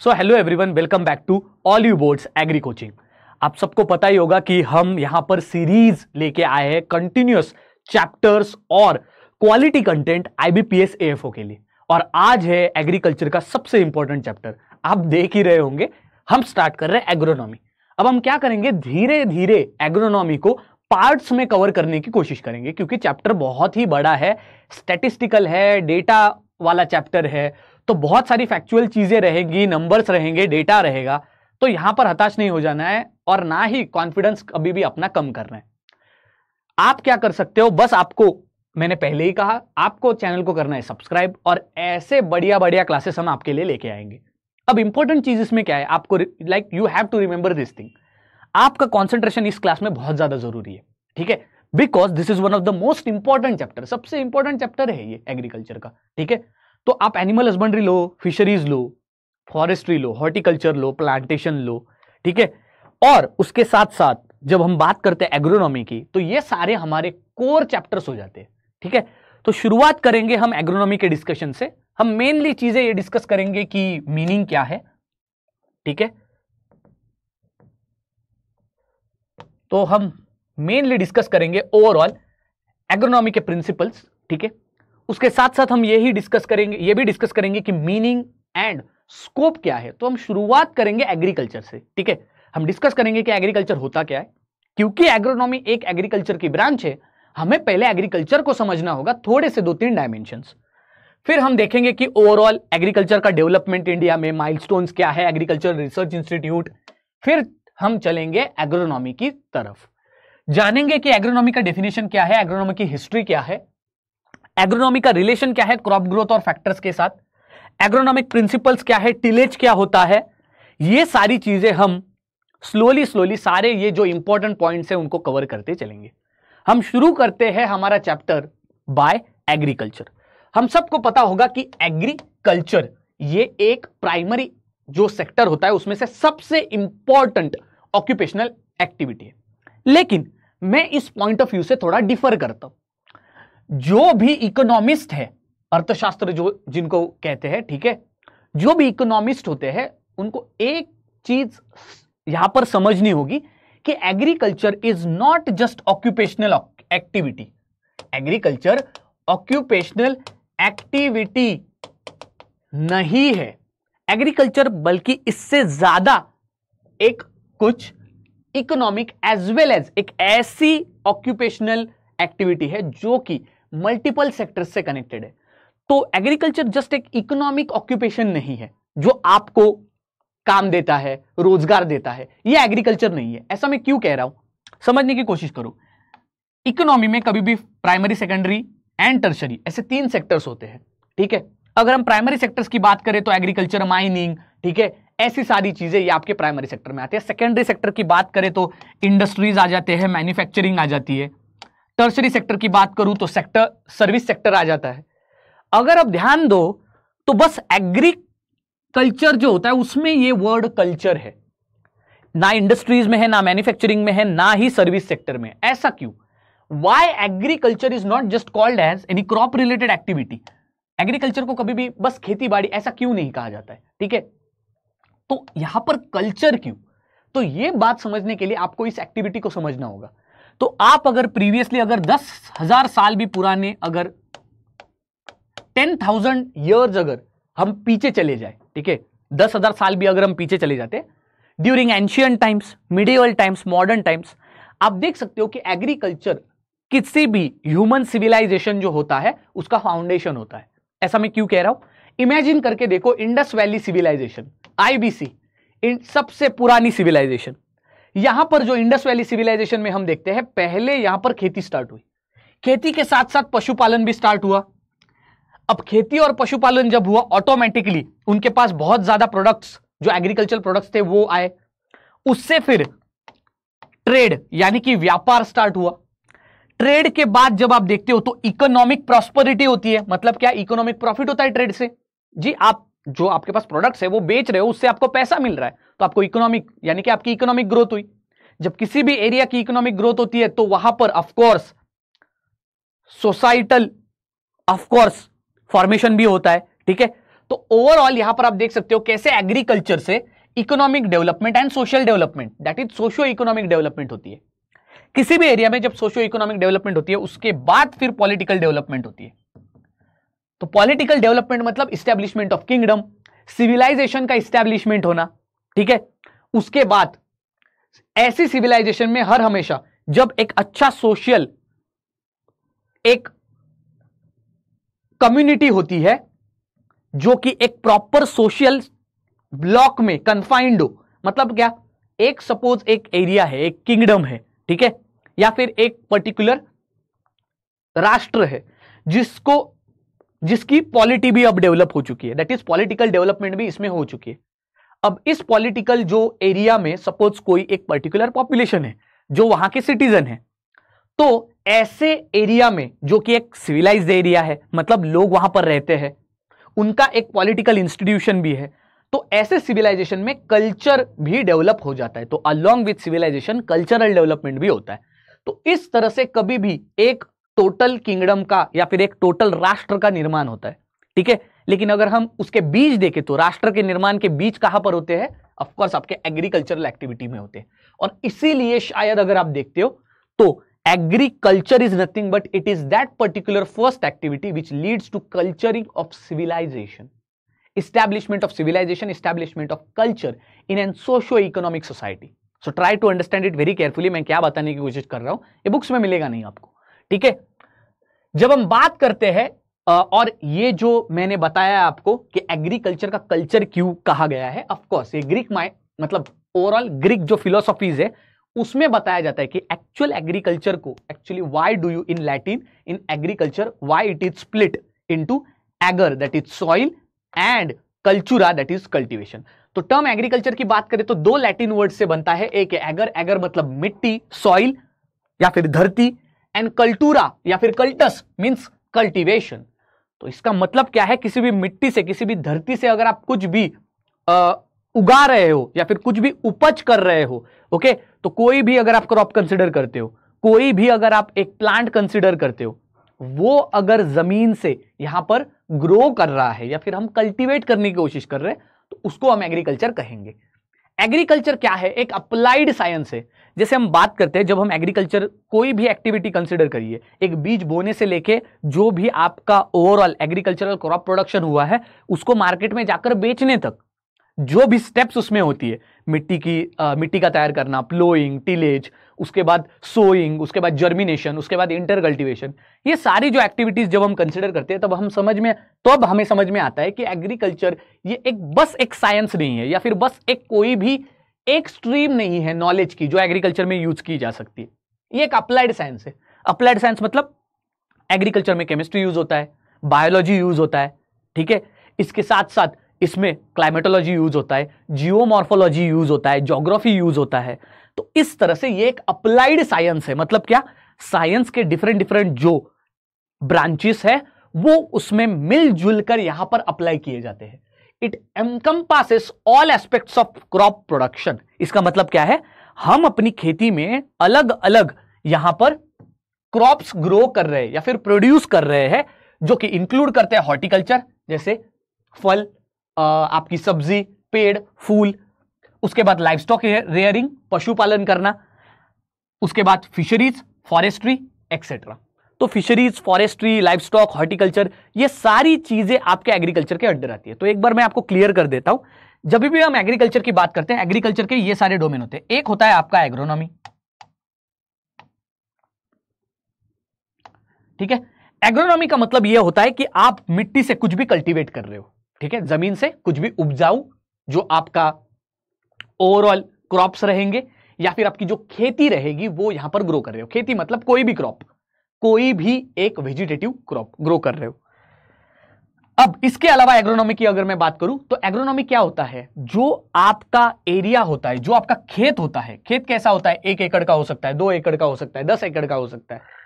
So hello everyone welcome back to all you boards agri coaching आप सबको पता ही होगा कि हम यहाँ पर सीरीज़ लेके आए हैं कंटिन्यूस चैप्टर्स और क्वालिटी कंटेंट आईबीपीएस एएफओ के लिए। और आज है एग्रीकल्चर का सबसे इंपॉर्टेंट चैप्टर आप देख ही रहे होंगे, हम स्टार्ट कर रहे हैं एग्रोनॉमी अब हम क्या करेंगे? धीरे धीरे एग्रोनॉमी को पार्ट्स में कवर करने की कोशिश करेंगे, क्योंकि चैप्टर बहुत ही बड़ा है स्टैटिस्टिकल है डेटा वाला चैप्टर है। तो बहुत सारी फैक्चुअल चीज़ें रहेंगी नंबर्स रहेंगे डेटा रहेगा तो यहाँ पर हताश नहीं हो जाना है और ना ही कॉन्फिडेंस अभी भी अपना कम करना है। आप क्या कर सकते हो? बस आपको, मैंने पहले ही कहा, आपको चैनल को करना है सब्सक्राइब और ऐसे बढ़िया बढ़िया क्लासेस हम आपके लिए लेके आएँगे। अब इंपॉर्टेंट चीज़ इसमें क्या है? आपको like you have to remember this thing आपका कॉन्सेंट्रेशन इस क्लास में बहुत ज़्यादा ज़रूरी है, ठीक है? Because this is one of the most important chapter सबसे इंपॉर्टेंट चैप्टर है ये एग्रीकल्चर का, ठीक है? तो आप एनिमल हस्बेंड्री लो फिशरीज लो फॉरेस्ट्री लो हॉर्टिकल्चर लो प्लांटेशन लो, ठीक है? और उसके साथ साथ जब हम बात करते हैं एग्रोनॉमी की तो ये सारे हमारे कोर चैप्टर्स हो जाते हैं, ठीक है? तो शुरुआत करेंगे हम एग्रोनॉमी के डिस्कशन से। हम मेनली चीज़ें ये डिस्कस करेंगे कि मीनिंग क्या है, ठीक है? तो हम मेनली डिस्कस करेंगे ओवरऑल एग्रोनॉमी के प्रिंसिपल्स ठीक है? उसके साथ साथ हम यही डिस्कस करेंगे, ये भी डिस्कस करेंगे कि मीनिंग एंड स्कोप क्या है। तो हम शुरुआत करेंगे एग्रीकल्चर से, ठीक है? हम डिस्कस करेंगे कि एग्रीकल्चर होता क्या है। क्योंकि एग्रोनॉमी एक एग्रीकल्चर की ब्रांच है, हमें पहले एग्रीकल्चर को समझना होगा, थोड़े से दो तीन डायमेंशन फिर हम देखेंगे कि ओवरऑल एग्रीकल्चर का डेवलपमेंट इंडिया में माइलस्टोन्स क्या है एग्रीकल्चर रिसर्च इंस्टीट्यूट फिर हम चलेंगे एग्रोनॉमी की तरफ़। जानेंगे कि एग्रोनॉमी का डेफिनेशन क्या है एग्रोनॉमी की हिस्ट्री क्या है। एग्रोनॉमी का रिलेशन क्या है क्रॉप ग्रोथ और फैक्टर्स के साथ? एग्रोनॉमिक प्रिंसिपल्स क्या है? टिलेज क्या होता है? ये सारी चीज़ें हम स्लोली स्लोली सारे ये जो इंपॉर्टेंट पॉइंट्स हैं उनको कवर करते चलेंगे। हम शुरू करते हैं हमारा चैप्टर बाय एग्रीकल्चर हम सबको पता होगा कि एग्रीकल्चर ये एक प्राइमरी जो सेक्टर होता है, उसमें से सबसे इंपॉर्टेंट ऑक्यूपेशनल एक्टिविटी है। लेकिन मैं इस पॉइंट ऑफ़ व्यू से थोड़ा डिफर करता हूँ। जो भी इकोनॉमिस्ट है, अर्थशास्त्र जो, जिनको कहते हैं, ठीक है? जो भी इकोनॉमिस्ट होते हैं, उनको एक चीज़ यहाँ पर समझनी होगी कि agriculture is not just occupational activity agriculture occupational activity नहीं है। एग्रीकल्चर बल्कि इससे ज़्यादा एक कुछ इकोनॉमिक एज वेल एज एक ऐसी ऑक्यूपेशनल एक्टिविटी है जो कि मल्टीपल सेक्टर से कनेक्टेड है। तो एग्रीकल्चर जस्ट एक इकोनॉमिक ऑक्यूपेशन नहीं है, जो आपको काम देता है, रोज़गार देता है। ये एग्रीकल्चर नहीं है। ऐसा मैं क्यों कह रहा हूँ? समझने की कोशिश करो। इकोनॉमी में कभी भी प्राइमरी सेकेंडरी एंड टर्शरी ऐसे तीन सेक्टर्स होते हैं, ठीक है? अगर हम प्राइमरी सेक्टर्स की बात करें तो एग्रीकल्चर माइनिंग ठीक है? ऐसी सारी चीज़ें ये आपके प्राइमरी सेक्टर में आती है। सेकेंडरी सेक्टर की बात करें तो इंडस्ट्रीज़ आ जाते हैं मैन्युफैक्चरिंग आ जाती है टर्सरी सेक्टर की बात करूँ तो सेक्टर सर्विस सेक्टर आ जाता है। अगर आप ध्यान दो तो बस एग्रीकल्चर जो होता है, उसमें ये वर्ड कल्चर है। ना इंडस्ट्रीज़ में है, ना मैन्युफैक्चरिंग में है, ना ही सर्विस सेक्टर में। ऐसा क्यों? Why agriculture is not just called as any crop related activity agriculture को कभी भी बस खेती बाड़ी ऐसा क्यों नहीं कहा जाता है? ठीक है? तो यहाँ पर कल्चर क्यों? तो यह बात समझने के लिए आपको इस एक्टिविटी को समझना होगा। तो आप अगर प्रीवियसली अगर दस हज़ार साल भी पुराने, अगर टेन थाउज़ेंड ईयर्स अगर हम पीछे चले जाए, ठीक है? दस हज़ार साल भी अगर हम पीछे चले जाते during ancient times medieval times modern times आप देख सकते हो कि एग्रीकल्चर किसी भी ह्यूमन सिविलाइजेशन जो होता है, उसका फाउंडेशन होता है। ऐसा मैं क्यों कह रहा हूँ? इमेजिन करके देखो इंडस वैली सिविलाइजेशन आईबीसी सबसे पुरानी सिविलाइजेशन यहाँ पर जो इंडस वैली सिविलाइजेशन में हम देखते हैं, पहले यहाँ पर खेती स्टार्ट हुई। खेती के साथ साथ पशुपालन भी स्टार्ट हुआ। अब खेती और पशुपालन जब हुआ ऑटोमेटिकली उनके पास बहुत ज़्यादा प्रोडक्ट्स जो एग्रीकल्चर प्रोडक्ट्स थे, वो आए। उससे फिर ट्रेड यानी कि व्यापार स्टार्ट हुआ। ट्रेड के बाद जब आप देखते हो तो इकोनॉमिक प्रॉस्पेरिटी होती है। मतलब क्या? इकोनॉमिक प्रॉफिट होता है ट्रेड से। जी, आप जो आपके पास प्रोडक्ट्स है, वो बेच रहे हो, उससे आपको पैसा मिल रहा है। तो आपको इकोनॉमिक यानी कि आपकी इकोनॉमिक ग्रोथ हुई। जब किसी भी एरिया की इकोनॉमिक ग्रोथ होती है तो वहाँ पर ऑफकोर्स सोसाइटल ऑफकोर्स फॉर्मेशन भी होता है, ठीक है? तो ओवरऑल यहाँ पर आप देख सकते हो कैसे एग्रीकल्चर से economic development and social development that is socio economic development होती है। किसी भी एरिया में जब सोशियो इकोनॉमिक डेवलपमेंट होती है, उसके बाद फिर पॉलिटिकल डेवलपमेंट होती है। तो पॉलिटिकल डेवलपमेंट मतलब इस्टेब्लिशमेंट ऑफ़ किंगडम सिविलाइजेशन का इस्टेब्लिशमेंट होना, ठीक है? उसके बाद, ऐसी सिविलाइजेशन में हर हमेशा, जब एक अच्छा सोशल एक कम्युनिटी होती है, जो कि एक प्रॉपर सोशल ब्लॉक में कन्फाइंड हो मतलब क्या? एक सपोज़ एक एरिया है, एक किंगडम है, ठीक है? या फिर एक पर्टिकुलर राष्ट्र है, जिसको जिसकी पॉलिटी भी अब डेवलप हो चुकी है। दैट इज़ पॉलिटिकल डेवलपमेंट भी इसमें हो चुकी है। अब इस पॉलिटिकल जो एरिया में सपोज़ कोई एक पर्टिकुलर पॉपुलेशन है, जो वहाँ के सिटीजन है तो ऐसे एरिया में, जो कि एक सिविलाइज्ड एरिया है मतलब लोग वहाँ पर रहते हैं, उनका एक पॉलिटिकल इंस्टीट्यूशन भी है तो ऐसे सिविलाइजेशन में कल्चर भी डेवलप हो जाता है। तो along with civilization cultural development भी होता है। तो इस तरह से कभी भी एक टोटल किंगडम का या फिर एक टोटल राष्ट्र का निर्माण होता है, ठीक है? लेकिन अगर हम उसके बीज देखें तो राष्ट्र के निर्माण के बीज कहाँ पर होते हैं? ऑफकोर्स आपके एग्रीकल्चरल एक्टिविटी में होते हैं। और इसीलिए शायद अगर आप देखते हो तो agriculture is nothing but it is that particular first activity which leads to culturing of civilization establishment of civilization, establishment of culture in an socio economic society. So try to understand it very carefully. मैं क्या बताने की कोशिश कर रहा हूँ? ये books में मिलेगा नहीं आपको, ठीक है? जब हम बात करते हैं और ये जो मैंने बताया आपको कि एग्रीकल्चर का कल्चर क्यों कहा गया है ऑफकोर्स ये ग्रीक माइ मतलब ओवरऑल ग्रीक जो फिलोसॉफीज है, उसमें बताया जाता है कि एक्चुअल एग्रीकल्चर को actually why do you in Latin in agriculture why it is split into ager that is soil and cultura that is cultivation तो टर्म एग्रीकल्चर की बात करें तो दो लैटिन वर्ड से बनता है, एक एगर एगर मतलब मिट्टी सॉइल या फिर धरती एंड कल्टूरा या फिर कल्टस मींस कल्टिवेशन तो इसका मतलब क्या है? किसी भी मिट्टी से किसी भी धरती से अगर आप कुछ भी आ, उगा रहे हो या फिर कुछ भी उपज कर रहे हो ओके तो कोई भी अगर आप क्रॉप कंसिडर करते हो कोई भी अगर आप एक प्लांट कंसिडर करते हो वो अगर ज़मीन से यहाँ पर ग्रो कर रहा है या फिर हम कल्टीवेट करने की कोशिश कर रहे हैं तो उसको हम एग्रीकल्चर कहेंगे। एग्रीकल्चर क्या है? एक अप्लाइड साइंस है। जैसे हम बात करते हैं जब हम एग्रीकल्चर कोई भी एक्टिविटी कंसिडर करिए एक बीज बोने से लेके जो भी आपका ओवरऑल एग्रीकल्चरल क्रॉप प्रोडक्शन हुआ है उसको मार्केट में जाकर बेचने तक जो भी स्टेप्स उसमें होती है मिट्टी की आ, मिट्टी का तैयार करना प्लोइंग टिलेज उसके बाद सोइंग उसके बाद जर्मिनेशन उसके बाद इंटर कल्टिवेशन ये सारी जो एक्टिविटीज़ जब हम कंसिडर करते हैं तब हम समझ में तब हमें समझ में आता है कि एग्रीकल्चर ये एक बस एक साइंस नहीं है या फिर बस एक कोई भी एक स्ट्रीम नहीं है नॉलेज की जो एग्रीकल्चर में यूज़ की जा सकती है। ये एक अप्लाइड साइंस है। अप्लाइड साइंस मतलब एग्रीकल्चर में केमिस्ट्री यूज़ होता है बायोलॉजी यूज़ होता है, ठीक है? इसके साथ साथ इसमें क्लाइमेटोलॉजी यूज़ होता है जियोमॉर्फोलॉजी यूज़ होता है जोग्राफी यूज़ होता है। तो इस तरह से ये एक अप्लाइड साइंस है। मतलब क्या? साइंस के डिफरेंट डिफरेंट जो ब्रांचेस है, वो उसमें मिलजुल कर यहाँ पर अप्लाई किए जाते हैं। It encompasses all aspects of crop production इसका मतलब क्या है? हम अपनी खेती में अलग अलग यहाँ पर क्रॉप्स ग्रो कर रहे हैं या फिर प्रोड्यूस कर रहे हैं, जो कि इंक्लूड करते हैं हॉर्टिकल्चर जैसे फल आपकी सब्ज़ी, पेड़, फूल, उसके बाद लाइफ स्टॉक रेयरिंग पशुपालन करना, उसके बाद फिशरीज फॉरेस्ट्री एक्सेट्रा तो fisheries forestry life stock horticulture ये सारी चीज़ें आपके एग्रीकल्चर के अंडर आती है। तो एक बार मैं आपको क्लियर कर देता हूँ। जब भी हम एग्रीकल्चर की बात करते हैं एग्रीकल्चर के ये सारे डोमेन होते हैं। एक होता है आपका एग्रोनॉमी ठीक है? एग्रोनॉमी का मतलब यह होता है कि आप मिट्टी से कुछ भी कल्टीवेट कर रहे हो। ठीक है? ज़मीन से कुछ भी उपजाऊ, जो आपका ओवरऑल क्रॉप्स रहेंगे, या फिर आपकी जो खेती रहेगी, वो यहाँ पर ग्रो कर रहे हो। खेती मतलब कोई भी क्रॉप कोई भी एक वेजिटेटिव क्रॉप ग्रो कर रहे हो। अब इसके अलावा एग्रोनॉमी की अगर मैं बात करूँ तो एग्रोनॉमी क्या होता है? जो आपका एरिया होता है, जो आपका खेत होता है, खेत कैसा होता है? एक एकड़ का हो सकता है, दो एकड़ का हो सकता है, दस एकड़ का हो सकता है।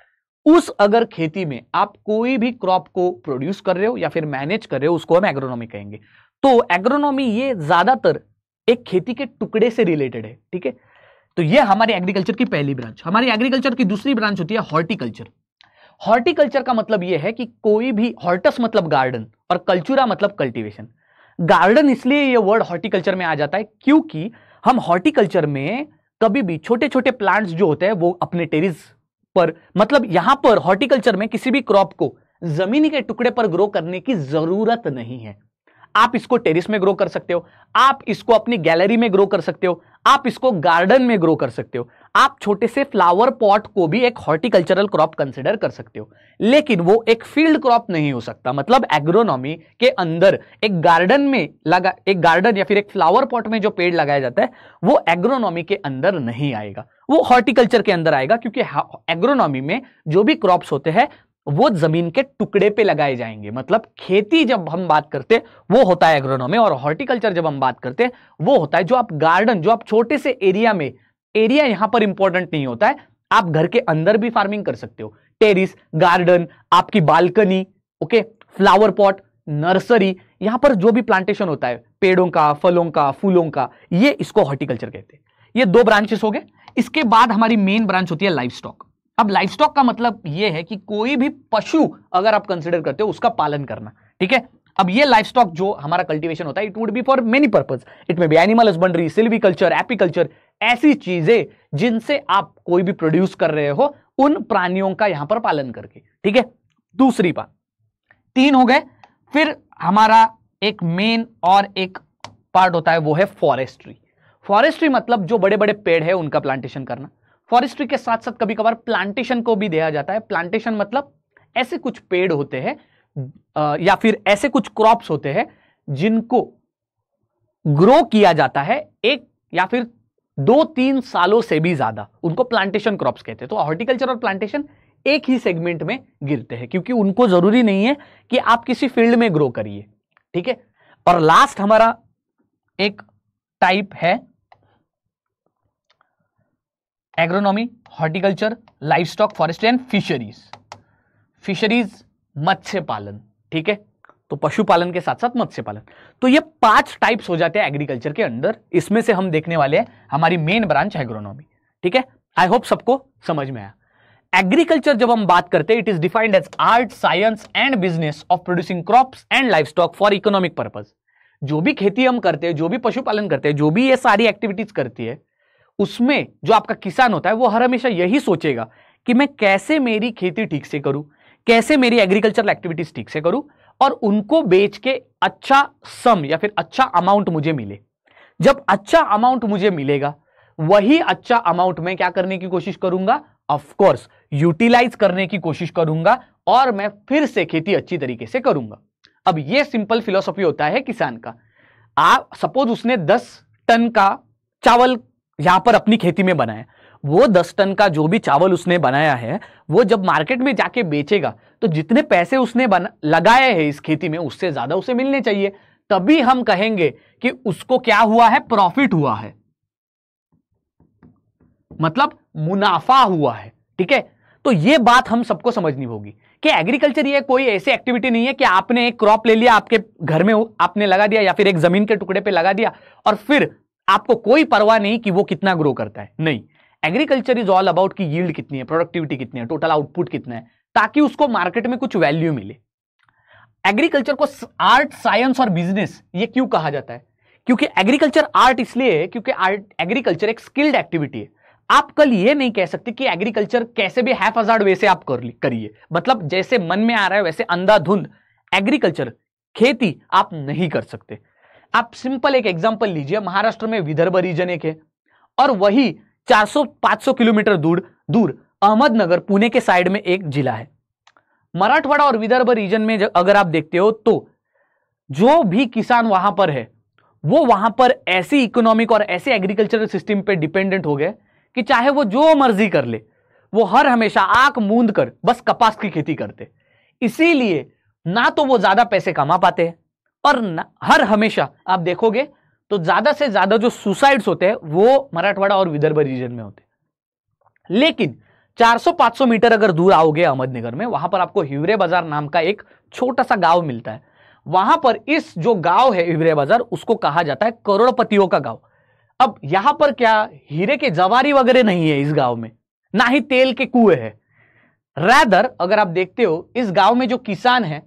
उस अगर खेती में आप कोई भी क्रॉप को प्रोड्यूस कर रहे हो या फिर मैनेज कर रहे हो, उसको हम एग्रोनॉमी कहेंगे। तो एग्रोनॉमी ये ज़्यादातर एक खेती के टुकड़े से रिलेटेड है, ठीक है? तो ये हमारी एग्रीकल्चर की पहली ब्रांच हमारी एग्रीकल्चर की दूसरी ब्रांच होती है हॉर्टिकल्चर हॉर्टिकल्चर का मतलब यह है कि कोई भी हॉर्टस मतलब गार्डन और कल्चुरा मतलब कल्टीवेशन। गार्डन इसलिए यह वर्ड हॉर्टिकल्चर में आ जाता है क्योंकि हम हॉर्टिकल्चर में कभी भी छोटे छोटे प्लांट्स जो होते हैं, वो अपने टेरिस पर मतलब यहाँ पर हॉर्टिकल्चर में किसी भी क्रॉप को ज़मीन के टुकड़े पर ग्रो करने की ज़रूरत नहीं है। आप इसको टेरिस में ग्रो कर सकते हो। आप इसको अपनी गैलरी में ग्रो कर सकते हो। आप इसको गार्डन में ग्रो कर सकते हो। आप छोटे से फ्लावर पॉट को भी एक हॉर्टिकल्चरल क्रॉप कंसिडर कर सकते हो। लेकिन वो एक फ़ील्ड क्रॉप नहीं हो सकता। मतलब एग्रोनॉमी के अंदर एक गार्डन में लगा, एक गार्डन या फिर एक फ्लावर पॉट में जो पेड़ लगाया जाता है, वो एग्रोनॉमी के अंदर नहीं आएगा। वो हॉर्टिकल्चर के अंदर आएगा क्योंकि एग्रोनॉमी में जो भी क्रॉप्स होते हैं वो ज़मीन के टुकड़े पे लगाए जाएँगे। मतलब खेती जब हम बात करते, वो होता है एग्रोनॉमी और हॉर्टिकल्चर जब हम बात करते, वो होता है जो आप गार्डन जो आप छोटे से एरिया में एरिया यहाँ पर इंपॉर्टेंट नहीं होता है। आप घर के अंदर भी फ़ार्मिंग कर सकते हो। टेरिस गार्डन आपकी balcony okay flower pot nursery यहाँ पर जो भी प्लांटेशन होता है, पेड़ों का, फलों का, फूलों का, ये इसको हॉर्टिकल्चर कहते हैं। ये दो ब्रांचेस हो गए। इसके बाद हमारी मेन ब्रांच होती है लाइफ स्टॉक अब लाइफ स्टॉक का मतलब यह है कि कोई भी पशु अगर आप कंसिडर करते हो, उसका पालन करना, ठीक है? अब ये लाइफ स्टॉक जो हमारा कल्टीवेशन होता है it would be for many purpose it may be animal husbandry silviculture apiculture ऐसी चीज़ें जिनसे आप कोई भी प्रोड्यूस कर रहे हो, उन प्राणियों का यहाँ पर पालन करके, ठीक है? दूसरी बात, तीन हो गए, फिर हमारा एक मेन और एक पार्ट होता है, वो है फॉरेस्ट्री फॉरेस्ट्री मतलब जो बड़े बड़े पेड़ है, उनका प्लांटेशन करना। फॉरेस्ट्री के साथ साथ कभी कभार प्लांटेशन को भी दिया जाता है। प्लांटेशन मतलब ऐसे कुछ पेड़ होते हैं या फिर ऐसे कुछ क्रॉप्स होते हैं, जिनको ग्रो किया जाता है एक या फिर दो तीन सालों से भी ज़्यादा। उनको प्लांटेशन क्रॉप्स कहते हैं। तो हॉर्टिकल्चर और प्लांटेशन एक ही सेगमेंट में गिरते हैं, क्योंकि उनको ज़रूरी नहीं है कि आप किसी फ़ील्ड में ग्रो करिए। ठीक है? और लास्ट हमारा एक टाइप है agronomy horticulture life stock forest and fisheries fisheries मत्स्य पालन ठीक है? तो पशुपालन के साथ साथ मत्स्य पालन तो ये पाँच टाइप्स हो जाते हैं एग्रीकल्चर के अंदर। इसमें से हम देखने वाले हैं हमारी मेन ब्रांच एग्रोनॉमी ठीक है? आई होप सबको समझ में आया। एग्रीकल्चर जब हम बात करते हैं it is defined as art science and business of producing crops and life stock for economic purpose जो भी खेती हम करते हैं, जो भी पशुपालन करते हैं, जो भी ये सारी एक्टिविटीज़ करती है उसमें जो आपका किसान होता है, वो हर हमेशा यही सोचेगा कि मैं कैसे मेरी खेती ठीक से करूँ, कैसे मेरी एग्रीकल्चरल एक्टिविटीज़ ठीक से करूँ और उनको बेच के अच्छा सम या फिर अच्छा अमाउंट मुझे मिले। जब अच्छा अमाउंट मुझे मिलेगा, वही अच्छा अमाउंट मैं क्या करने की कोशिश करूँगा? ऑफ़ कोर्स यूटिलाइज करने की कोशिश करूँगा और मैं फिर से खेती अच्छी तरीके से करूँगा। अब ये सिंपल फिलोसॉफी होता है किसान का। आप सपोज़ उसने 10 टन का चावल यहाँ पर अपनी खेती में बनाया वो दस टन का जो भी चावल उसने बनाया है, वो जब मार्केट में जाके बेचेगा तो जितने पैसे उसने लगाए हैं इस खेती में, उससे ज़्यादा उसे मिलने चाहिए। तभी हम कहेंगे कि उसको क्या हुआ है? प्रॉफिट हुआ है। मतलब मुनाफा हुआ है, ठीक है? तो ये बात हम सबको समझनी होगी कि एग्रीकल्चर ये कोई ऐसी एक्टिविटी नहीं है कि आपने एक क्रॉप ले लिया, आपके घर में आपने लगा दिया या फिर एक ज़मीन के टुकड़े पे लगा दिया और फिर आपको कोई परवाह नहीं कि वो कितना ग्रो करता है। नहीं। एग्रीकल्चर इज़ ऑल अबाउट की यील्ड कितनी है प्रोडक्टिविटी कितनी है टोटल आउटपुट कितना है, ताकि उसको मार्केट में कुछ वैल्यू मिले। एग्रीकल्चर को आर्ट साइंस और बिज़नेस ये क्यों कहा जाता है? क्योंकि एग्रीकल्चर आर्ट इसलिए है क्योंकि आर्ट एग्रीकल्चर एक स्किल्ड एक्टिविटी है। आप कल ये नहीं कह सकते कि एग्रीकल्चर कैसे भी हैफ हज़ार वे से आप कर करिए। मतलब जैसे मन में आ रहा है, वैसे अंधाधुंध। एग्रीकल्चर खेती आप नहीं कर सकते। आप सिंपल एक एग्जांपल लीजिए, महाराष्ट्र में विदर्भ रीजन एक है, और वही 400-500 किलोमीटर दूर दूर अहमदनगर पुणे के साइड में एक जिला है। मराठवाड़ा और विदर्भ रीजन में अगर आप देखते हो तो जो भी किसान वहाँ पर है, वो वहाँ पर ऐसी इकोनॉमिक और ऐसे एग्रीकल्चरल सिस्टम पे डिपेंडेंट हो गए कि चाहे वो जो मर्ज़ी कर ले, वो हर हमेशा आँख मूंद कर, बस कपास की खेती करते। इसीलिए ना तो वो ज़्यादा पैसे कमा पाते हैं और हर हमेशा, आप देखोगे तो ज़्यादा से ज़्यादा जो सुसाइड्स होते हैं, वो मराठवाड़ा और विदर्भ रीजन में होते लेकिन 400-500 मीटर अगर दूर आओगे अहमदनगर में, वहाँ पर आपको हिवरे बाज़ार नाम का एक छोटा सा गाँव मिलता है। वहाँ पर इस जो गाँव है, हिवरे बाज़ार, उसको कहा जाता है करोड़पतियों का गाँव। अब यहाँ पर क्या हीरे के जवारी वगैरह नहीं है इस गाँव में? ना ही तेल के कुएँ है। रैदर अगर आप देखते हो, इस गाँव में जो किसान है,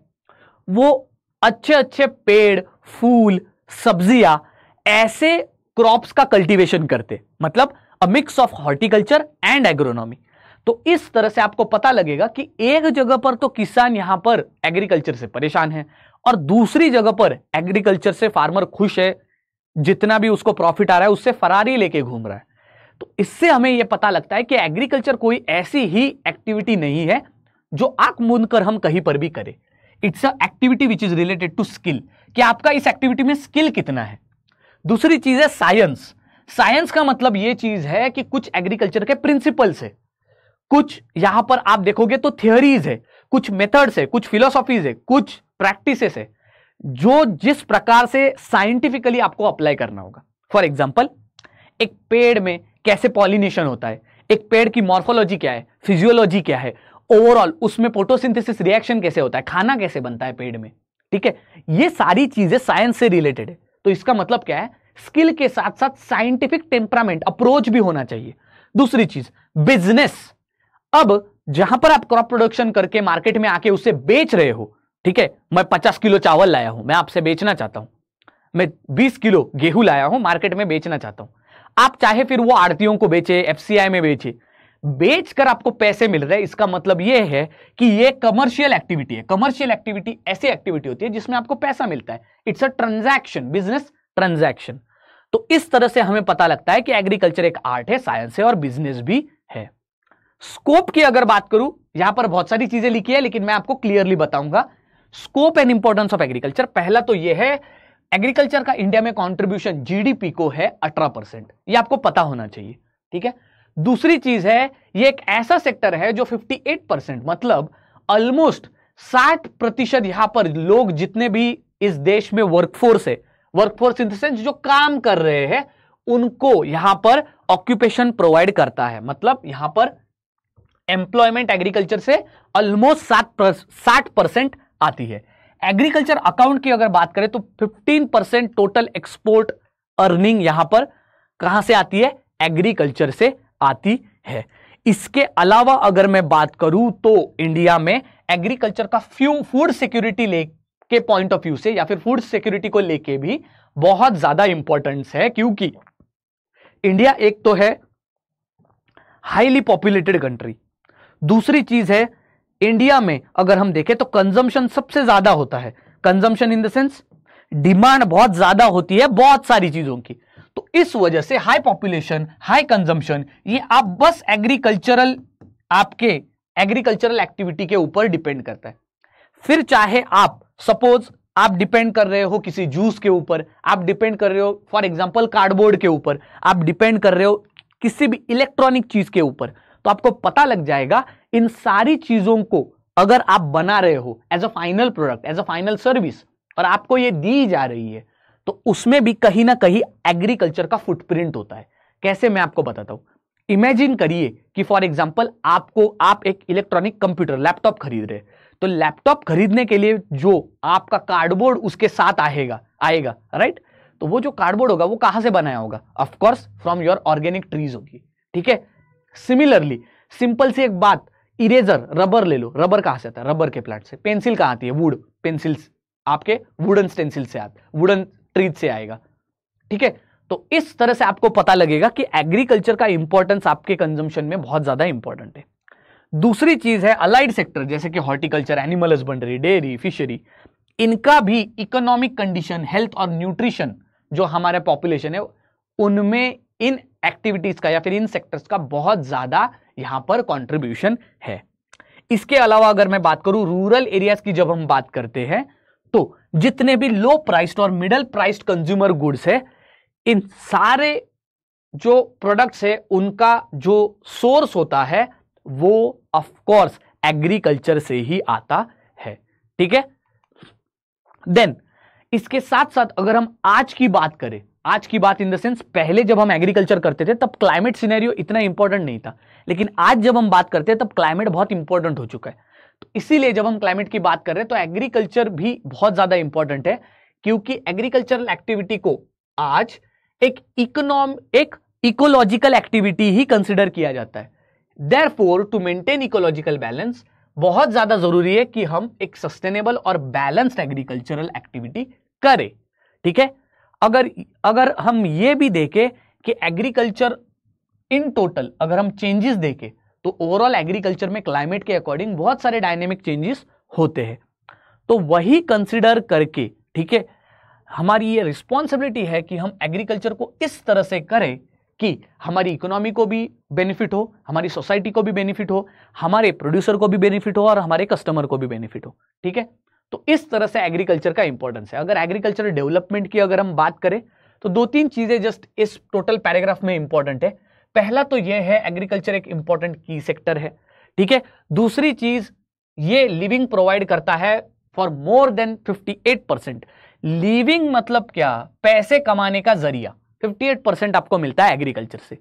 वो अच्छे अच्छे पेड़, फूल, सब्ज़ियाँ, ऐसे क्रॉप्स का कल्टीवेशन करते। मतलब a mix of horticulture and agronomy तो इस तरह से आपको पता लगेगा कि एक जगह पर तो किसान यहाँ पर एग्रीकल्चर से परेशान है और दूसरी जगह पर एग्रीकल्चर से फार्मर खुश है, जितना भी उसको प्रॉफिट आ रहा है, उससे फरारी लेके घूम रहा है। तो इससे हमें यह पता लगता है कि एग्रीकल्चर कोई ऐसी ही एक्टिविटी नहीं है, जो आँख मूंद कर हम कहीं पर भी करें। It's a activity which is related to skill कि आपका इस एक्टिविटी में स्किल कितना है? दूसरी चीज़ है साइंस साइंस का मतलब यह चीज़ है कि कुछ एग्रीकल्चर के प्रिंसिपल्स है। कुछ यहाँ पर आप देखोगे तो थियोरीज है, कुछ मेथड्स है, कुछ फिलोसॉफीज है, कुछ प्रैक्टिसेस है, जो जिस प्रकार से साइंटिफिकली आपको अप्लाई करना होगा। फॉर एग्ज़ाम्पल एक पेड़ में कैसे पॉलिनेशन होता है? एक पेड़ की मॉर्फोलॉजी क्या है? फिजियोलॉजी क्या है? ओवरऑल उसमें फोटोसिंथेसिस रिएक्शन कैसे होता है? खाना कैसे बनता है पेड़ में? ठीक है? ये सारी चीज़ें साइंस से रिलेटेड है। तो इसका मतलब क्या है? स्किल के साथ साथ साइंटिफिक टेम्परामेंट अप्रोच भी होना चाहिए। दूसरी चीज़ बिज़नेस अब जहाँ पर आप क्रॉप प्रोडक्शन करके मार्केट में आके उसे बेच रहे हो, ठीक है? मैं पचास किलो चावल लाया हूँ, मैं आपसे बेचना चाहता हूँ। मैं बीस किलो गेहूँ लाया हूँ मार्केट में बेचना चाहता हूँ। आप चाहे फिर वो आड़तियों को बेचे एफसीआई में बेचे बेचकर आपको पैसे मिल रहे हैं, इसका मतलब यह है कि यह कमर्शियल एक्टिविटी है। कमर्शियल एक्टिविटी ऐसी एक्टिविटी होती है जिसमें आपको पैसा मिलता है। It's a transaction business transaction तो इस तरह से हमें पता लगता है कि एग्रीकल्चर एक आर्ट है साइंस है और बिज़नेस भी है। स्कोप की अगर बात करूँ, यहाँ पर बहुत सारी चीज़ें लिखी है, लेकिन मैं आपको क्लियरली बताऊँगा। Scope and importance of agriculture पहला तो यह है एग्रीकल्चर का इंडिया में कंट्रीब्यूशन जीडीपी को है अठारह परसेंट। यह आपको पता होना चाहिए, ठीक है? दूसरी चीज़ है, ये एक ऐसा सेक्टर है जो 58 परसेंट मतलब ऑलमोस्ट 60 प्रतिशत यहाँ पर लोग जितने भी इस देश में वर्कफोर्स है वर्कफोर्स इन सेंस जो काम कर रहे हैं, उनको यहाँ पर ऑक्यूपेशन प्रोवाइड करता है। मतलब यहाँ पर एम्प्लॉयमेंट एग्रीकल्चर से ऑलमोस्ट सात साठ परसेंट आती है। एग्रीकल्चर अकाउंट की अगर बात करें तो 15 परसेंट टोटल एक्सपोर्ट अर्निंग यहाँ पर कहाँ से आती है? एग्रीकल्चर से आती है। इसके अलावा अगर मैं बात करूँ तो इंडिया में एग्रीकल्चर का फ्यू, फ़ूड सिक्योरिटी ले के पॉइंट ऑफ़ व्यू से या फिर फ़ूड सिक्योरिटी को लेके भी बहुत ज़्यादा इंपॉर्टेंस है, क्योंकि इंडिया एक तो है हाईली पॉपुलेटेड कंट्री दूसरी चीज़ है, इंडिया में अगर हम देखें तो कंजम्पशन सबसे ज़्यादा होता है। Consumption in the sense demand बहुत ज़्यादा होती है बहुत सारी चीज़ों की। तो इस वजह से हाई पॉपुलेशन हाई कंजम्पशन ये आप बस एग्रीकल्चरल आपके एग्रीकल्चरल एक्टिविटी के ऊपर डिपेंड करता है। फिर चाहे आप सपोज़ आप डिपेंड कर रहे हो किसी जूस के ऊपर, आप डिपेंड कर रहे हो फॉर एग्ज़ाम्पल कार्डबोर्ड के ऊपर, आप डिपेंड कर रहे हो किसी भी इलेक्ट्रॉनिक चीज़ के ऊपर तो आपको पता लग जाएगा इन सारी चीज़ों को अगर आप बना रहे हो as a final product as a final service और आपको ये दी जा रही है तो उसमें भी कहीं ना कहीं एग्रीकल्चर का फुटप्रिंट होता है। कैसे मैं आपको बताता हूँ? इमेजिन करिए कि फॉर एग्ज़ाम्पल आपको, आप एक इलेक्ट्रॉनिक कंप्यूटर लैपटॉप खरीद रहे तो लैपटॉप खरीदने के लिए जो आपका कार्डबोर्ड उसके साथ आएगा आएगा राइट तो वो जो कार्डबोर्ड होगा वो कहाँ से बनाया होगा? Of course from your organic trees होगी, ठीक है? सिमिलरली सिंपल सी एक बात इरेजर रबर ले लो। रबर कहाँ से आता है? रबर के प्लांट से। पेंसिल कहाँ आती है? वुड पेंसिल्स आपके वुडन स्टेंसिल से आते वुडन ट्रीज से आएगा। ठीक है? तो इस तरह से आपको पता लगेगा कि एग्रीकल्चर का इंपॉर्टेंस आपके कंजम्पशन में बहुत ज़्यादा इंपॉर्टेंट है। दूसरी चीज़ है अलाइड सेक्टर जैसे कि horticulture animal husbandry dairy fishery इनका भी इकोनॉमिक कंडीशन हेल्थ और न्यूट्रिशन जो हमारे पॉपुलेशन है, उनमें इन एक्टिविटीज़ का या फिर इन सेक्टर्स का बहुत ज़्यादा यहाँ पर कंट्रीब्यूशन है। इसके अलावा अगर मैं बात करूँ रूरल एरियाज़ की जब हम बात करते हैं तो जितने भी लो प्राइस्ड और मिडल प्राइस्ड कंज्यूमर गुड्स है, इन सारे जो प्रोडक्ट्स है, उनका जो सोर्स होता है, वो ऑफ़ कोर्स एग्रीकल्चर से ही आता है। ठीक है? देन इसके साथ साथ अगर हम आज की बात करें, आज की बात इन द सेंस पहले जब हम एग्रीकल्चर करते थे, तब क्लाइमेट सिनेरियो इतना इंपॉर्टेंट नहीं था। लेकिन आज जब हम बात करते हैं, तब क्लाइमेट बहुत इंपॉर्टेंट हो चुका है। तो इसीलिए जब हम क्लाइमेट की बात कर रहे हैं तो एग्रीकल्चर भी बहुत ज़्यादा इंपॉर्टेंट है, क्योंकि एग्रीकल्चरल एक्टिविटी को आज एक इकोनॉम एक इकोलॉजिकल एक्टिविटी ही कंसिडर किया जाता है। Therefore to maintain ecological balance बहुत ज़्यादा ज़रूरी है कि हम एक सस्टेनेबल और बैलेंस्ड एग्रीकल्चरल एक्टिविटी करें, ठीक है? अगर अगर हम ये भी देखें कि एग्रीकल्चर इन टोटल अगर हम चेंजेस देखें तो ओवरऑल एग्रीकल्चर में क्लाइमेट के अकॉर्डिंग बहुत सारे डायनेमिक चेंजेस होते हैं। तो वही कंसिडर करके, ठीक है, हमारी ये रिस्पॉन्सिबिलिटी है कि हम एग्रीकल्चर को इस तरह से करें कि हमारी इकोनॉमी को भी बेनिफिट हो, हमारी सोसाइटी को भी बेनिफिट हो, हमारे प्रोड्यूसर को भी बेनिफिट हो और हमारे कस्टमर को भी बेनिफिट हो, ठीक है? तो इस तरह से एग्रीकल्चर का इंपॉर्टेंस है। अगर एग्रीकल्चर डेवलपमेंट की अगर हम बात करें तो दो तीन चीज़ें जस्ट इस टोटल पैराग्राफ में इंपॉर्टेंट है। पहला तो यह है एग्रीकल्चर एक इंपॉर्टेंट की सेक्टर है, ठीक है? दूसरी चीज़, ये लिविंग प्रोवाइड करता है for more than 58 percent living मतलब क्या? पैसे कमाने का ज़रिया। 58 परसेंट आपको मिलता है एग्रीकल्चर से।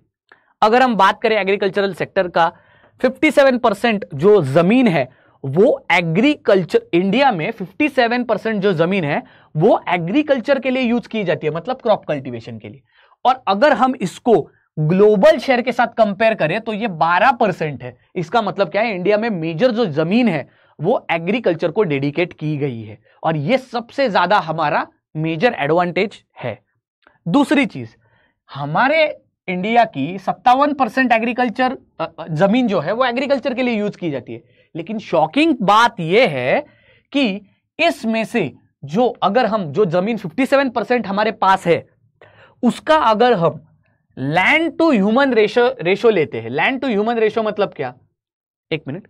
अगर हम बात करें एग्रीकल्चरल सेक्टर का 57 परसेंट जो ज़मीन है, वो एग्रीकल्चर इंडिया में 57 परसेंट जो ज़मीन है, वो एग्रीकल्चर के लिए यूज़ की जाती है मतलब क्रॉप कल्टीवेशन के लिए। और अगर हम इसको ग्लोबल शेयर के साथ कंपेयर करें तो ये 12 परसेंट है। इसका मतलब क्या है? इंडिया में मेजर जो ज़मीन है, वो एग्रीकल्चर को डेडिकेट की गई है और ये सबसे ज़्यादा हमारा मेजर एडवांटेज है। दूसरी चीज़, हमारे इंडिया की सत्तावन परसेंट एग्रीकल्चर ज़मीन जो है, वो एग्रीकल्चर के लिए यूज़ की जाती है। लेकिन शॉकिंग बात यह है कि इसमें से जो अगर हम, जो ज़मीन 57 परसेंट हमारे पास है, उसका अगर हम land to human ratio ratio लेते हैं। लैंड टू ह्यूमन रेशो मतलब क्या? एक मिनट।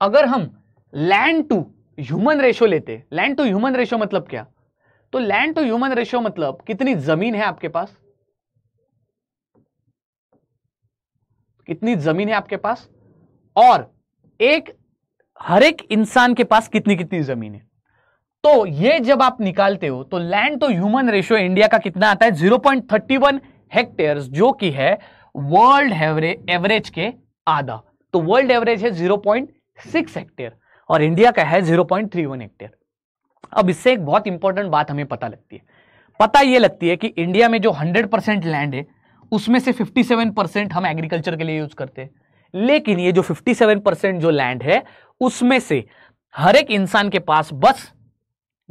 अगर हम लैंड टू ह्यूमन रेशो लेते लैंड टू ह्यूमन रेशो मतलब क्या? तो लैंड टू ह्यूमन रेशो मतलब कितनी ज़मीन है आपके पास? कितनी ज़मीन है आपके पास? और एक, हर एक इंसान के पास कितनी कितनी ज़मीन है? तो ये जब आप निकालते हो तो land to human ratio India का कितना आता है? 0.31 हेक्टेयर जो कि है वर्ल्ड एवरेज के आधा। तो वर्ल्ड एवरेज है 0.6 हेक्टेयर और इंडिया का है 0.31 हेक्टेयर अब इससे एक बहुत इंपॉर्टेंट बात हमें पता लगती है। पता यह लगती है कि इंडिया में जो 100 परसेंट लैंड है, उसमें से 57 परसेंट हम एग्रीकल्चर के लिए यूज़ करते हैं। लेकिन ये जो 57 परसेंट जो लैंड है, उसमें से हर एक इंसान के पास बस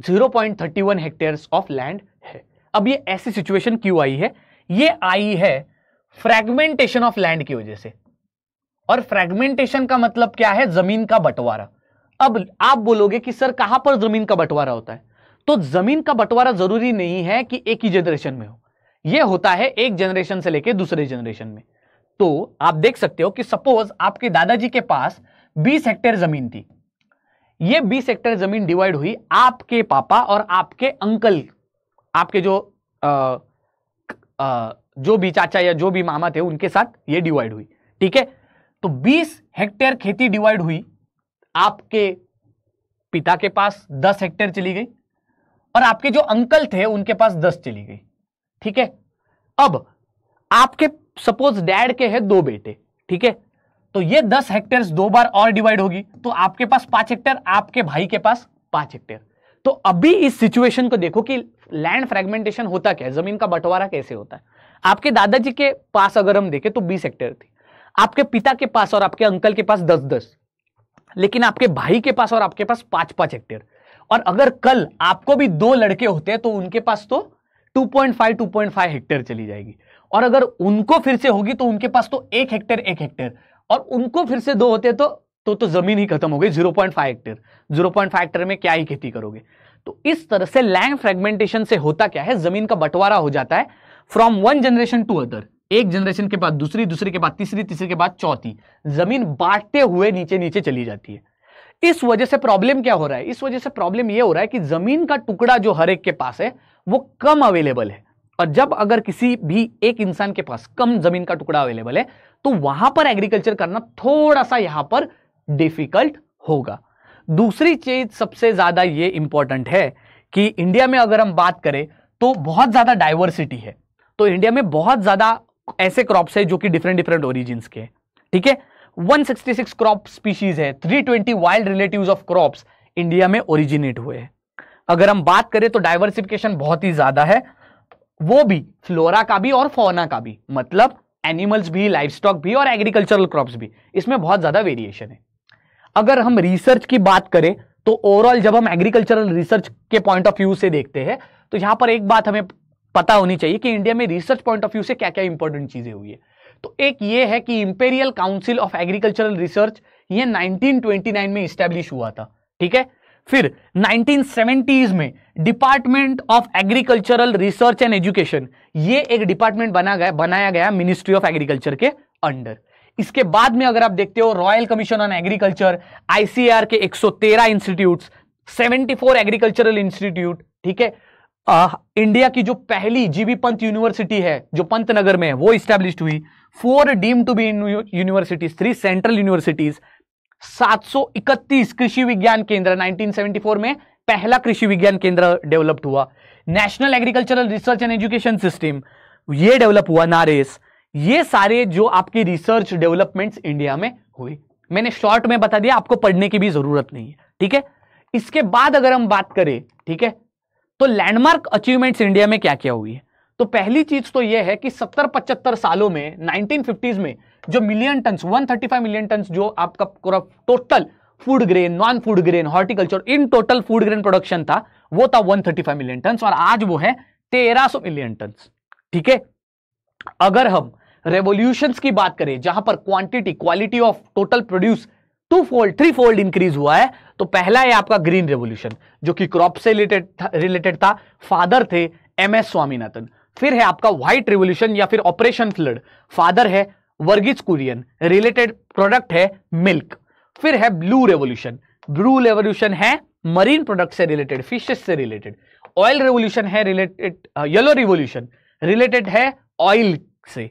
0.31 हेक्टेयर्स ऑफ़ लैंड है। अब ये ऐसी सिचुएशन क्यों आई है? ये आई है फ्रेगमेंटेशन ऑफ़ लैंड की वजह से। और फ्रेगमेंटेशन का मतलब क्या है? ज़मीन का बंटवारा। अब आप बोलोगे कि, सर, कहाँ पर ज़मीन का बंटवारा होता है? तो ज़मीन का बंटवारा ज़रूरी नहीं है कि एक ही जनरेशन में हो। यह होता है एक जनरेशन से लेकर दूसरे जनरेशन में। तो आप देख सकते हो कि सपोज़ आपके दादाजी के पास 20 हेक्टेयर ज़मीन थी। ये 20 हेक्टेयर ज़मीन डिवाइड हुई आपके पापा और आपके अंकल आपके जो आ, आ, जो भी चाचा या जो भी मामा थे उनके साथ ये डिवाइड हुई ठीक है? तो 20 हेक्टेयर खेती डिवाइड हुई आपके पिता के पास 10 हेक्टेयर चली गई और आपके जो अंकल थे उनके पास 10 चली गई ठीक है? अब आपके सपोज़ डैड के हैं दो बेटे ठीक है? तो ये दस हेक्टेयर दो बार और डिवाइड होगी। तो आपके पास पाँच हेक्टेयर आपके भाई के पास पाँच हेक्टेयर तो अभी इस सिचुएशन को देखो कि लैंड फ्रेगमेंटेशन होता क्या है? ज़मीन का बंटवारा कैसे होता है? आपके दादाजी के पास अगर हम देखें तो बीस हेक्टेयर थी। आपके पिता के पास और आपके अंकल के पास दस दस लेकिन आपके भाई के पास और आपके पास पाँच पाँच हेक्टेयर और अगर कल आपको भी दो लड़के होते हैं तो उनके पास तो 2.5 2.5 हेक्टेयर चली जाएगी। और अगर उनको फिर से होगी तो उनके पास तो एक हेक्टेयर एक हेक्टेयर और उनको फिर से दो होते तो तो तो ज़मीन ही खत्म हो गई 0.5 हेक्टेयर 0.5 हेक्टेयर में क्या ही खेती करोगे? तो इस तरह से लैंड फ्रेगमेंटेशन से होता क्या है, ज़मीन का बंटवारा हो जाता है from one generation to other एक जनरेशन के बाद दूसरी दूसरी के बाद तीसरी तीसरी के बाद चौथी। ज़मीन बांटते हुए नीचे नीचे चली जाती है। इस वजह से प्रॉब्लम क्या हो रहा है? इस वजह से प्रॉब्लम यह हो रहा है कि ज़मीन का टुकड़ा जो हर एक के पास है, वो कम अवेलेबल है। और जब अगर किसी भी एक इंसान के पास कम ज़मीन का टुकड़ा अवेलेबल है तो वहाँ पर एग्रीकल्चर करना थोड़ा सा यहाँ पर डिफ़िकल्ट होगा। दूसरी चीज़ सबसे ज़्यादा ये इंपॉर्टेंट है कि इंडिया में अगर हम बात करें तो बहुत ज़्यादा डाइवर्सिटी है। तो इंडिया में बहुत ज़्यादा ऐसे क्रॉप्स है जो कि डिफरेंट डिफरेंट ओरिजिन के ठीक है? 166 क्रॉप स्पीशीज है। 320 wild relatives of crops India में ओरिजिनेट हुए हैं। अगर हम बात करें तो डाइवर्सिफिकेशन बहुत ही ज़्यादा है। वो भी फ्लोरा का भी और फोना का भी। मतलब एनिमल्स भी लाइफ स्टॉक भी और एग्रीकल्चरल क्रॉप्स भी। इसमें बहुत ज़्यादा वेरिएशन है। अगर हम रिसर्च की बात करें तो ओवरऑल जब हम एग्रीकल्चरल रिसर्च के पॉइंट ऑफ़ व्यू से देखते हैं तो यहाँ पर एक बात हमें पता होनी चाहिए कि इंडिया में रिसर्च पॉइंट ऑफ़ व्यू से क्या क्या इंपॉर्टेंट चीज़ें हुई है। तो एक ये है कि imperial council of agricultural research ये 1929 में स्टैब्लिश हुआ था, ठीक है? फिर 1970s में department of agricultural research and education ये एक डिपार्टमेंट बना गया बनाया गया मिनिस्ट्री ऑफ़ एग्रीकल्चर के अंडर इसके बाद में अगर आप देखते हो royal commission on agriculture ICR के 113 इंस्टीट्यूट्स 74 एग्रीकल्चरल इंस्टीट्यूट ठीक है? आ, इंडिया की जो पहली जीबी पंत यूनिवर्सिटी है जो पंत नगर में है वो स्टैब्लिश हुई. Four deem to be universities three central universities 731 Krishi Vigyan केंद्र 1974 में पहला कृषि विज्ञान केंद्र डेवलप्ड हुआ। National agricultural research and education system, ये डेवलप हुआ नारेस। ये सारे जो आपकी रिसर्च डेवलपमेंट्स इंडिया में हुए मैंने शॉर्ट में बता दिया, आपको पढ़ने की भी ज़रूरत नहीं है, ठीक है? इसके बाद अगर हम बात करें, ठीक है? तो लैंडमार्क अचीवमेंट्स इंडिया में क्या क्या हुई है? तो पहली चीज़ तो यह है कि 70 75 सालों में 1950s में, जो मिलियन टन 135 मिलियन टन जो आपका total food grain non food grain horticulture in total food grain production था, वो था 135 मिलियन टन और आज वो है 1300 मिलियन टन ठीक है? अगर हम रेवोल्यूशन की बात करें, जहाँ पर quantity quality of total produce two fold three fold increase हुआ है तो पहला है आपका ग्रीन रेवोल्यूशन जो कि क्रॉप से रिलेटेड रिलेटेड था फादर थे एम एस स्वामीनाथन फिर है आपका व्हाइट रिवोल्यूशन या फिर ऑपरेशन फ्लड फादर है वर्गीज कुरियन. रिलेटेड प्रोडक्ट है मिल्क फिर है ब्लू रेवोल्यूशन ब्लू रेवोल्यूशन है मरीन प्रोडक्ट से रिलेटेड फिशेस से रिलेटेड ऑयल रेवोल्यूशन है रिलेटेड येलो रिवोल्यूशन रिलेटेड है ऑयल से.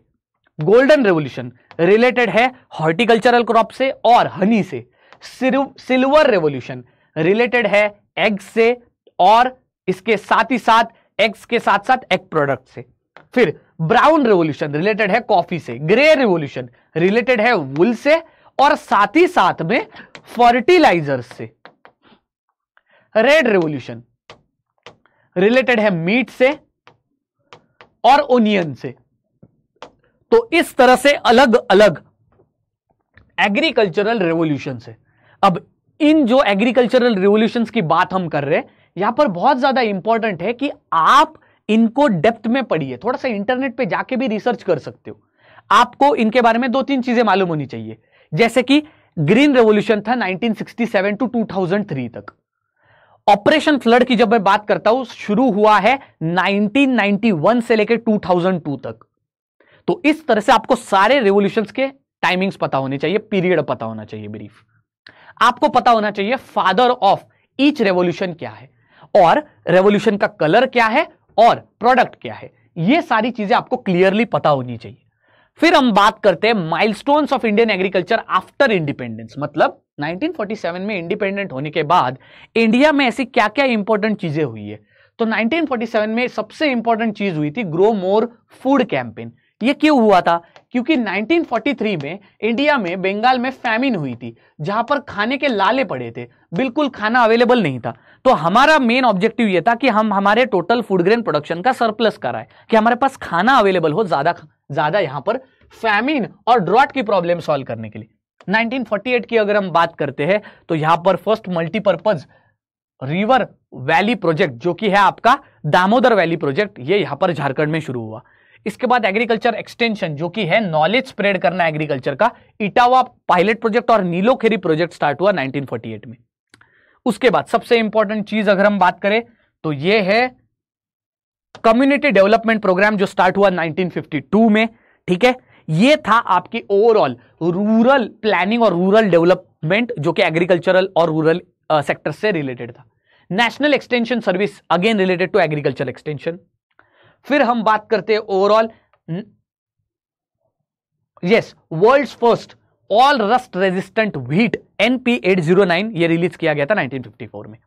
गोल्डन रेवोल्यूशन रिलेटेड है हॉर्टिकल्चरल क्रॉप से और हनी से. सिल्वर रेवोल्यूशन रिलेटेड है एग से और इसके साथ ही साथ एग्स के साथ साथ एग प्रोडक्ट से। फिर ब्राउन रेवोल्यूशन रिलेटेड है कॉफ़ी से ग्रे रेवोल्यूशन रिलेटेड है वुल से और साथ ही साथ में फर्टिलाइज़र से। रेड रेवोल्यूशन रिलेटेड है मीट से और ओनियन से। तो इस तरह से अलग अलग एग्रीकल्चरल रेवोल्यूशन है अब इन जो एग्रीकल्चरल रेवोल्यूशन की बात हम कर रहे हैं यहाँ पर बहुत ज़्यादा इंपॉर्टेंट है कि आप इनको डेप्थ में पढ़िए। थोड़ा सा इंटरनेट पे जाके भी रिसर्च कर सकते हो। आपको इनके बारे में दो तीन चीज़ें मालूम होनी चाहिए। जैसे कि ग्रीन रेवोल्यूशन था 1967 टू 2003 तक। ऑपरेशन फ्लड की जब मैं बात करता हूँ, शुरू हुआ है 1991 से लेकर 2002 तक। तो इस तरह से आपको सारे रेवोल्यूशंस के टाइमिंग्स पता होने चाहिए पीरियड पता होना चाहिए ब्रीफ आपको पता होना चाहिए फादर ऑफ़ ईच रेवोल्यूशन क्या है। और रेवोल्यूशन का कलर क्या है और प्रोडक्ट क्या है? ये सारी चीज़ें आपको क्लियरली पता होनी चाहिए। फिर हम बात करते हैं milestones of Indian agriculture after independence मतलब 1947 में इंडिपेंडेंट होने के बाद इंडिया में ऐसी क्या क्या इंपॉर्टेंट चीज़ें हुई है? तो 1947 में सबसे इंपॉर्टेंट चीज़ हुई थी ग्रो मोर फ़ूड कैंपेन ये क्यों हुआ था? क्योंकि 1943 में इंडिया में बंगाल में फैमिन हुई थी, जहाँ पर खाने के लाले पड़े थे। बिल्कुल खाना अवेलेबल नहीं था। तो हमारा मेन ऑब्जेक्टिव ये था कि हम हमारे टोटल फ़ूड ग्रेन प्रोडक्शन का सरप्लस कराए, कि हमारे पास खाना अवेलेबल हो ज़्यादा ज़्यादा यहाँ पर फैमिन और ड्रॉट की प्रॉब्लम सॉल्व करने के लिए। 1948 की अगर हम बात करते हैं तो यहाँ पर first multipurpose river valley project जो कि है आपका दामोदर वैली प्रोजेक्ट ये यहाँ पर झारखंड में शुरू हुआ। इसके बाद एग्रीकल्चर एक्सटेंशन जो कि है नॉलेज स्प्रेड करना एग्रीकल्चर का, इटावा पायलट प्रोजेक्ट और नीलोखेरी प्रोजेक्ट स्टार्ट हुआ 1948 में। उसके बाद सबसे इंपॉर्टेंट चीज़ अगर हम बात करें तो ये है कम्युनिटी डेवलपमेंट प्रोग्राम जो स्टार्ट हुआ 1952 में, ठीक है? ये था आपकी ओवरऑल रूरल प्लानिंग और रूरल डेवलपमेंट जो कि एग्रीकल्चरल और रूरल सेक्टर से रिलेटेड था। National extension service again related to agriculture extension फिर हम बात करते हैं overall yes world first all rust resistant wheat NP 809 ये रिलीज़ किया गया था 1954 में।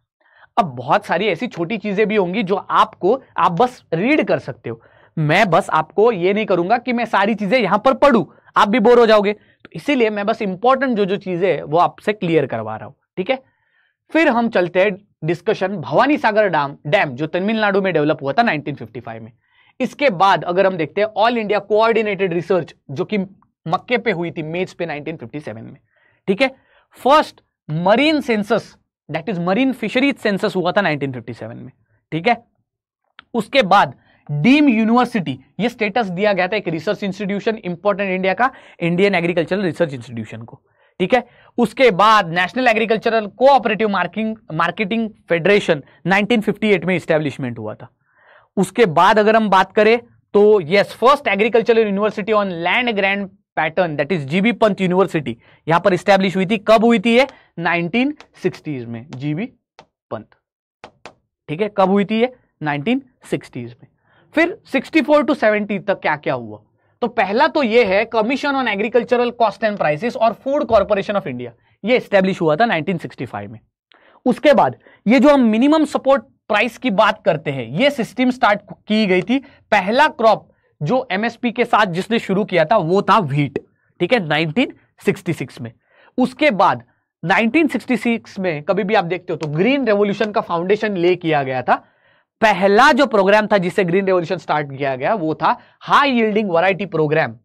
अब बहुत सारी ऐसी छोटी चीज़ें भी होंगी जो आपको, आप बस रीड कर सकते हो। मैं बस आपको ये नहीं करूँगा कि मैं सारी चीज़ें यहाँ पर पढ़ू। आप भी बोर हो जाओगे। तो इसीलिए मैं बस इंपॉर्टेंट जो जो चीज़ें वो आपसे क्लियर करवा रहा हूँ, ठीक है? फिर हम चलते हैं discussion Bhavani Sagar dam dam जो तमिलनाडु में डेवलप हुआ था 1955 में। इसके बाद अगर हम देखते हैं ऑल इंडिया कोऑर्डिनेटेड रिसर्च जो कि मक्के पे हुई थी, मेज पे 1957 में, ठीक है? First marine census that is marine fisheries census हुआ था 1957 में, ठीक है? उसके बाद डीम यूनिवर्सिटी, ये स्टेटस दिया गया था एक रिसर्च इंस्टीट्यूशन इंपॉर्टेंट इंडिया का इंडियन एग्रीकल्चरल रिसर्च इंस्टीट्यूशन को, ठीक है? उसके बाद national agricultural cooperative marking marketing federation 1958 में स्टैब्लिशमेंट हुआ था। उसके बाद अगर हम बात करें तो yes first agricultural university on land grand pattern that is GB Pant university यहाँ पर स्टैब्लिश हुई थी। कब हुई थी ये? 1960s में जीबी पंत ठीक है? कब हुई थी ये? 1960s में। फिर 64 टू 70 तक क्या क्या हुआ? तो पहला तो ये है commission on agricultural cost and prices और फ़ूड कॉर्पोरेशन ऑफ़ इंडिया ये स्टैब्लिश हुआ था 1965 में। उसके बाद ये जो हम मिनिमम सपोर्ट प्राइस की बात करते हैं। ये सिस्टम स्टार्ट की गई थी। पहला क्रॉप जो एमएसपी के साथ जिसने शुरू किया था, वो था व्हीट ठीक है? 1966 में। उसके बाद 1966 में कभी भी आप देखते हो तो ग्रीन रेवोल्यूशन का फाउंडेशन ले किया गया था। पहला जो प्रोग्राम था जिससे ग्रीन रेवोल्यूशन स्टार्ट किया गया, वो था हाई यील्डिंग वैरायटी प्रोग्राम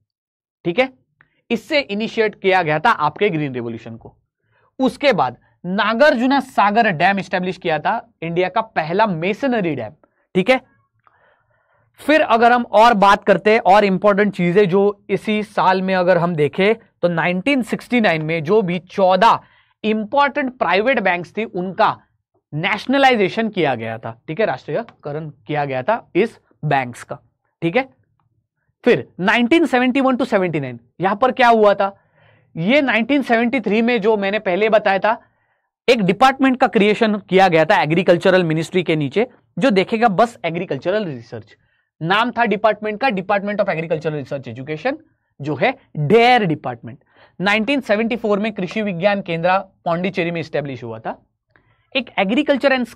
ठीक है? इससे इनिशिएट किया गया था आपके ग्रीन रेवोल्यूशन को। उसके बाद नागार्जुना सागर डैम स्टैब्लिश किया था, इंडिया का पहला मेसनरी डैम, ठीक है? फिर अगर हम और बात करते हैं, और इंपॉर्टेंट चीज़ें जो इसी साल में अगर हम देखें तो 1969 में जो भी 14 इंपॉर्टेंट प्राइवेट बैंक्स थी, उनका नेशनलाइजेशन किया गया था, ठीक है, राष्ट्रीयकरण किया गया था इस बैंक्स का, ठीक है? फिर 1971 टू 79 यहाँ पर क्या हुआ था? ये 1973 में जो मैंने पहले बताया था एक डिपार्टमेंट का क्रिएशन किया गया था एग्रीकल्चरल मिनिस्ट्री के नीचे, जो देखेगा बस एग्रीकल्चरल रिसर्च नाम था डिपार्टमेंट का department of agricultural research education जो है डेयर डिपार्टमेंट 1974 में कृषि विज्ञान केंद्र पौंडीचेरी में स्टेब्लिश हुआ था। एक agriculture and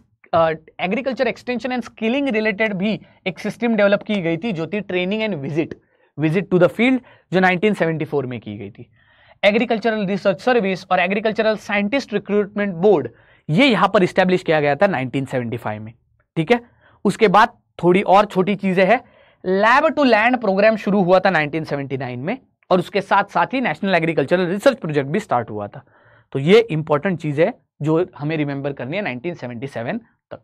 agriculture extension and skilling related भी एक सिस्टम डेवलप की गई थी, जो थी training and visit visit to the field जो 1974 में की गई थी। एग्रीकल्चरल रिसर्च सर्विस और एग्रीकल्चरल साइंटिस्ट रिक्रूटमेंट बोर्ड ये यहाँ पर स्टैब्लिश किया गया था 1975 में, ठीक है? उसके बाद थोड़ी और छोटी चीज़ें हैं। लैब टू लैंड प्रोग्राम शुरू हुआ था 1979 में और उसके साथ साथ ही नेशनल एग्रीकल्चरल रिसर्च प्रोजेक्ट भी स्टार्ट हुआ था। तो ये इंपॉर्टेंट चीज़ है जो हमें रिमेंबर करनी है 1977 तक।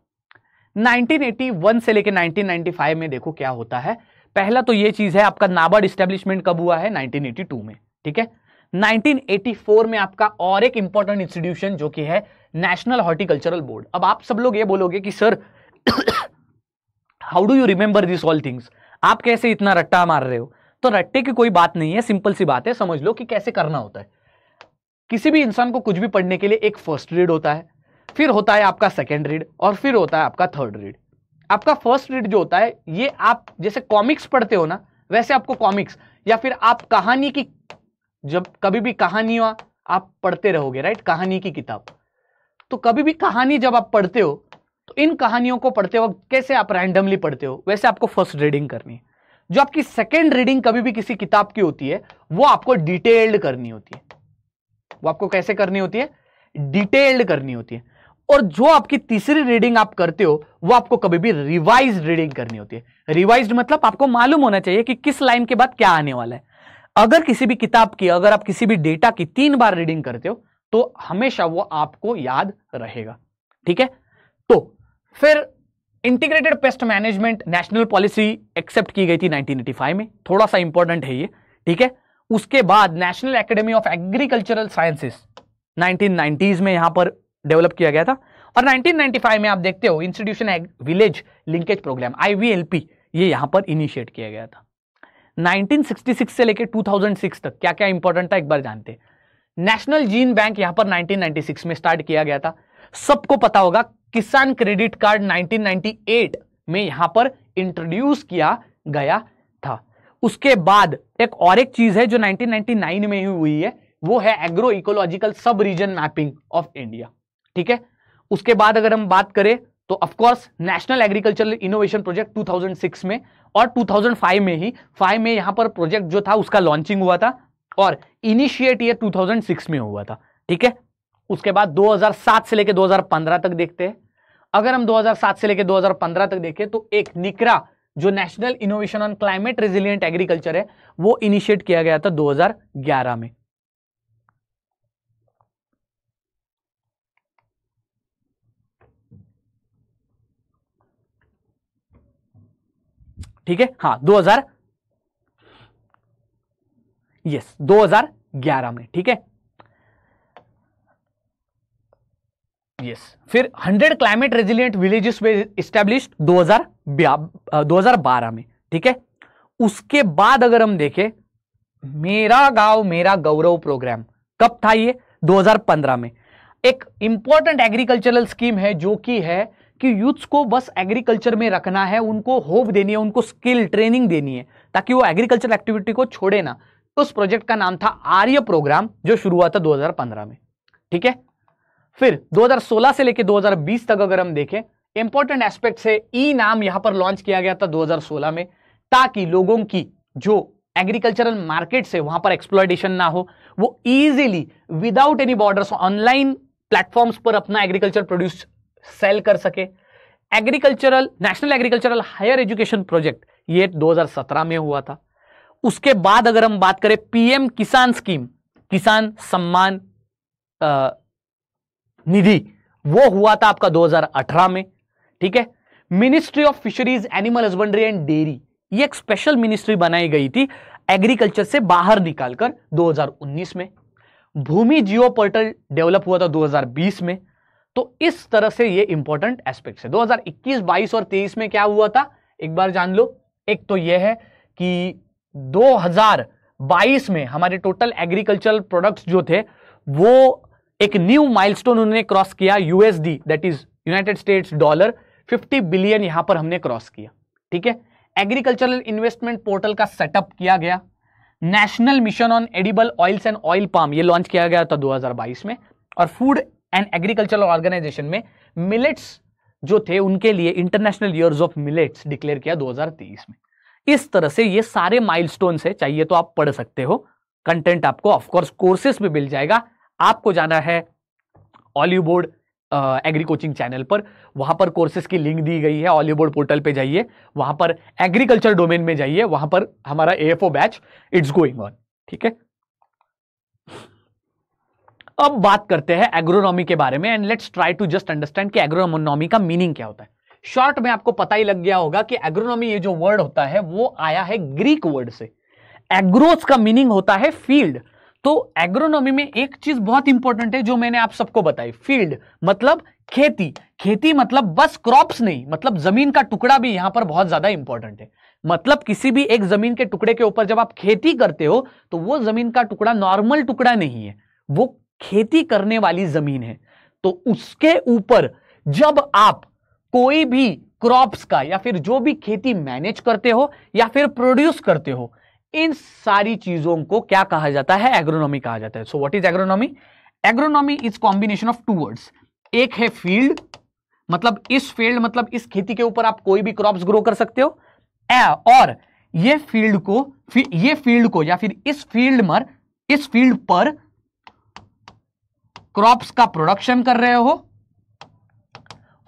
1981 से लेकर 1995 में देखो क्या होता है। पहला तो ये चीज़ है, आपका नाबार्ड स्टेब्लिशमेंट कब हुआ है? 1982 में, ठीक है? 1984 में आपका और एक इंपॉर्टेंट इंस्टीट्यूशन जो कि है नेशनल हॉर्टिकल्चरल बोर्ड अब आप सब लोग ये बोलोगे कि, sir how do you remember this all things आप कैसे इतना रट्टा मार रहे हो? तो रट्टे की कोई बात नहीं है सिंपल सी बात है, समझ लो कि कैसे करना होता है। किसी भी इंसान को कुछ भी पढ़ने के लिए एक फ़र्स्ट रीड होता है, फिर होता है आपका सेकेंड रीड और फिर होता है आपका थर्ड रीड आपका फ़र्स्ट रीड जो होता है, ये आप जैसे कॉमिक्स पढ़ते हो ना, वैसे आपको कॉमिक्स या फिर आप कहानी की जब कभी भी कहानियाँ आप पढ़ते रहोगे राइट कहानी की किताब। तो कभी भी कहानी जब आप पढ़ते हो तो इन कहानियों को पढ़ते वक्त कैसे आप रैंडमली पढ़ते हो? वैसे आपको फ़र्स्ट रीडिंग करनी है। जो आपकी सेकेंड रीडिंग कभी भी किसी किताब की होती है, वो आपको डिटेल्ड करनी होती है। वो आपको कैसे करनी होती है? डिटेल्ड करनी होती है। और जो आपकी तीसरी रीडिंग आप करते हो, वो आपको कभी भी रिवाइज रीडिंग करनी होती है। रिवाइज मतलब आपको मालूम होना चाहिए कि किस लाइन के बाद क्या आने वाला है। अगर किसी भी किताब की, अगर आप किसी भी डेटा की तीन बार रीडिंग करते हो तो हमेशा वो आपको याद रहेगा। ठीक है? तो फिर integrated pest management national policy accept की गई थी 1985 में। थोड़ा सा इंपॉर्टेंट है ये। ठीक है? उसके बाद national academy of agricultural sciences 1990s में यहाँ पर डेवलप किया गया था। और 1995 में आप देखते हो, institution village linkage programme IVLP ये यहाँ पर इनिशिएट किया गया था। 1966 से लेकर 2006 तक। क्या क्या इंपॉर्टेंट था, एक बार जानते नेशनल जीन बैंक यहाँ पर 1996 में स्टार्ट किया गया था। सबको पता होगा, किसान क्रेडिट कार्ड 1998 में यहाँ पर इंट्रोड्यूस किया गया था। उसके बाद एक और एक चीज़ है जो 1999 में ही हुई है, वो है agro ecological sub region mapping of India ठीक है? उसके बाद अगर हम बात करें तो of course national agricultural innovation project 2006 में और 2005 में ही 5 में यहाँ पर प्रोजेक्ट जो था, उसका लॉन्चिंग हुआ था और इनिशिएट ये 2006 में हुआ था, ठीक है? उसके बाद 2007 से लेकर 2015 तक देखते हैं। अगर हम 2007 से लेकर 2015 तक देखें तो एक निकरा जो national innovation on climate resilient agriculture है, वो इनिशिएट किया गया था 2011 में। ठीक है? हाँ 2000 यस 2011 में, ठीक है? यस फिर 100 क्लाइमेट रेजिलियंट विलेजेस में इस्टेब्लिश 2012 में, ठीक है? उसके बाद अगर हम देखें, मेरा गाँव, मेरा गौरव प्रोग्राम कब था ये? 2015 में। एक इंपॉर्टेंट एग्रीकल्चरल स्कीम है जो कि है कि यूथ्स को बस एग्रीकल्चर में रखना है, उनको होप देनी है, उनको स्किल ट्रेनिंग देनी है, ताकि वो एग्रीकल्चर एक्टिविटी को छोड़े ना। तो उस प्रोजेक्ट का नाम था आर्य प्रोग्राम जो शुरू हुआ था 2015 में। ठीक है? फिर 2016 से लेकर 2020 तक अगर हम देखें इंपॉर्टेंट एस्पेक्ट से ई नाम यहाँ पर लॉन्च किया गया था 2016 में, ताकि लोगों की जो एग्रीकल्चरल मार्केट से वहाँ पर एक्सप्लोइटेशन ना हो, वो easily without any borders online platforms पर अपना एग्रीकल्चर प्रोड्यूस सेल कर सके। Agricultural, national agricultural higher education project, ये 2017 में हुआ था। उसके बाद अगर हम बात करें पीएम किसान स्कीम, किसान सम्मान निधि, वो हुआ था आपका 2018 में, ठीक है? Ministry of fisheries animal husbandry and dairy ये एक स्पेशल मिनिस्ट्री बनाई गई थी एग्रीकल्चर से बाहर निकालकर 2019 में। भूमि जियो पोर्टल डेवलप हुआ था 2020 में। तो इस तरह से ये इंपॉर्टेंट एस्पेक्ट है। 2021, 22 और 23 में क्या हुआ था? एक बार जान लो। एक तो यह है कि 2022 में हमारे टोटल एग्रीकल्चरल प्रोडक्ट्स जो थे वो एक न्यू माइलस्टोन उन्होंने क्रॉस किया USD that is United States dollar 50 billion यहाँ पर हमने क्रॉस किया। ठीक है? एग्रीकल्चरल इन्वेस्टमेंट पोर्टल का सेटअप किया गया। National mission on edible oils and oil palm ये लॉन्च किया गया था 2022 में। और फ़ूड एंड एग्रीकल्चरल ऑर्गेनाइजेशन में मिलेट्स जो थे, उनके लिए international years of millets declare किया 2023 में। इस तरह से ये सारे माइलस्टोन है, चाहिए तो आप पढ़ सकते हो। कंटेंट आपको ऑफकोर्स कोर्सेस में मिल जाएगा। आपको जाना है olive board agri coaching channel पर। वहाँ पर कोर्सेज की लिंक दी गई है ऑलिव बोर्ड पोर्टल पे जाइए। वहाँ पर एग्रीकल्चर डोमेन में जाइए। वहाँ पर हमारा AFO batch it's going on ठीक है? अब बात करते हैं एग्रोनॉमी के बारे में and let's try to just understand कि एग्रोनॉमी का मीनिंग क्या होता है। शॉर्ट में आपको पता ही लग गया होगा कि एग्रोनॉमी ये जो वर्ड होता है, वो आया है ग्रीक वर्ड से। एग्रोस का मीनिंग होता है फ़ील्ड तो एग्रोनॉमी में एक चीज़ बहुत इंपॉर्टेंट है जो मैंने आप सबको बताई फ़ील्ड मतलब खेती। खेती मतलब बस क्रॉप्स नहीं मतलब ज़मीन का टुकड़ा भी यहाँ पर बहुत ज़्यादा इंपॉर्टेंट है। मतलब किसी भी एक ज़मीन के टुकड़े के ऊपर जब आप खेती करते हो तो वो ज़मीन का टुकड़ा नॉर्मल टुकड़ा नहीं है। वो खेती करने वाली ज़मीन है। तो उसके ऊपर जब आप कोई भी क्रॉप्स का या फिर जो भी खेती मैनेज करते हो या फिर प्रोड्यूस करते हो, इन सारी चीज़ों को क्या कहा जाता है? एग्रोनॉमी कहा जाता है। So what is agronomy agronomy is combination of two words एक है फ़ील्ड मतलब इस फ़ील्ड मतलब इस खेती के ऊपर आप कोई भी क्रॉप्स ग्रो कर सकते हो। और ये फ़ील्ड को, ये फ़ील्ड को या फिर इस फ़ील्ड मर, इस फ़ील्ड पर क्रॉप्स का प्रोडक्शन कर रहे हो?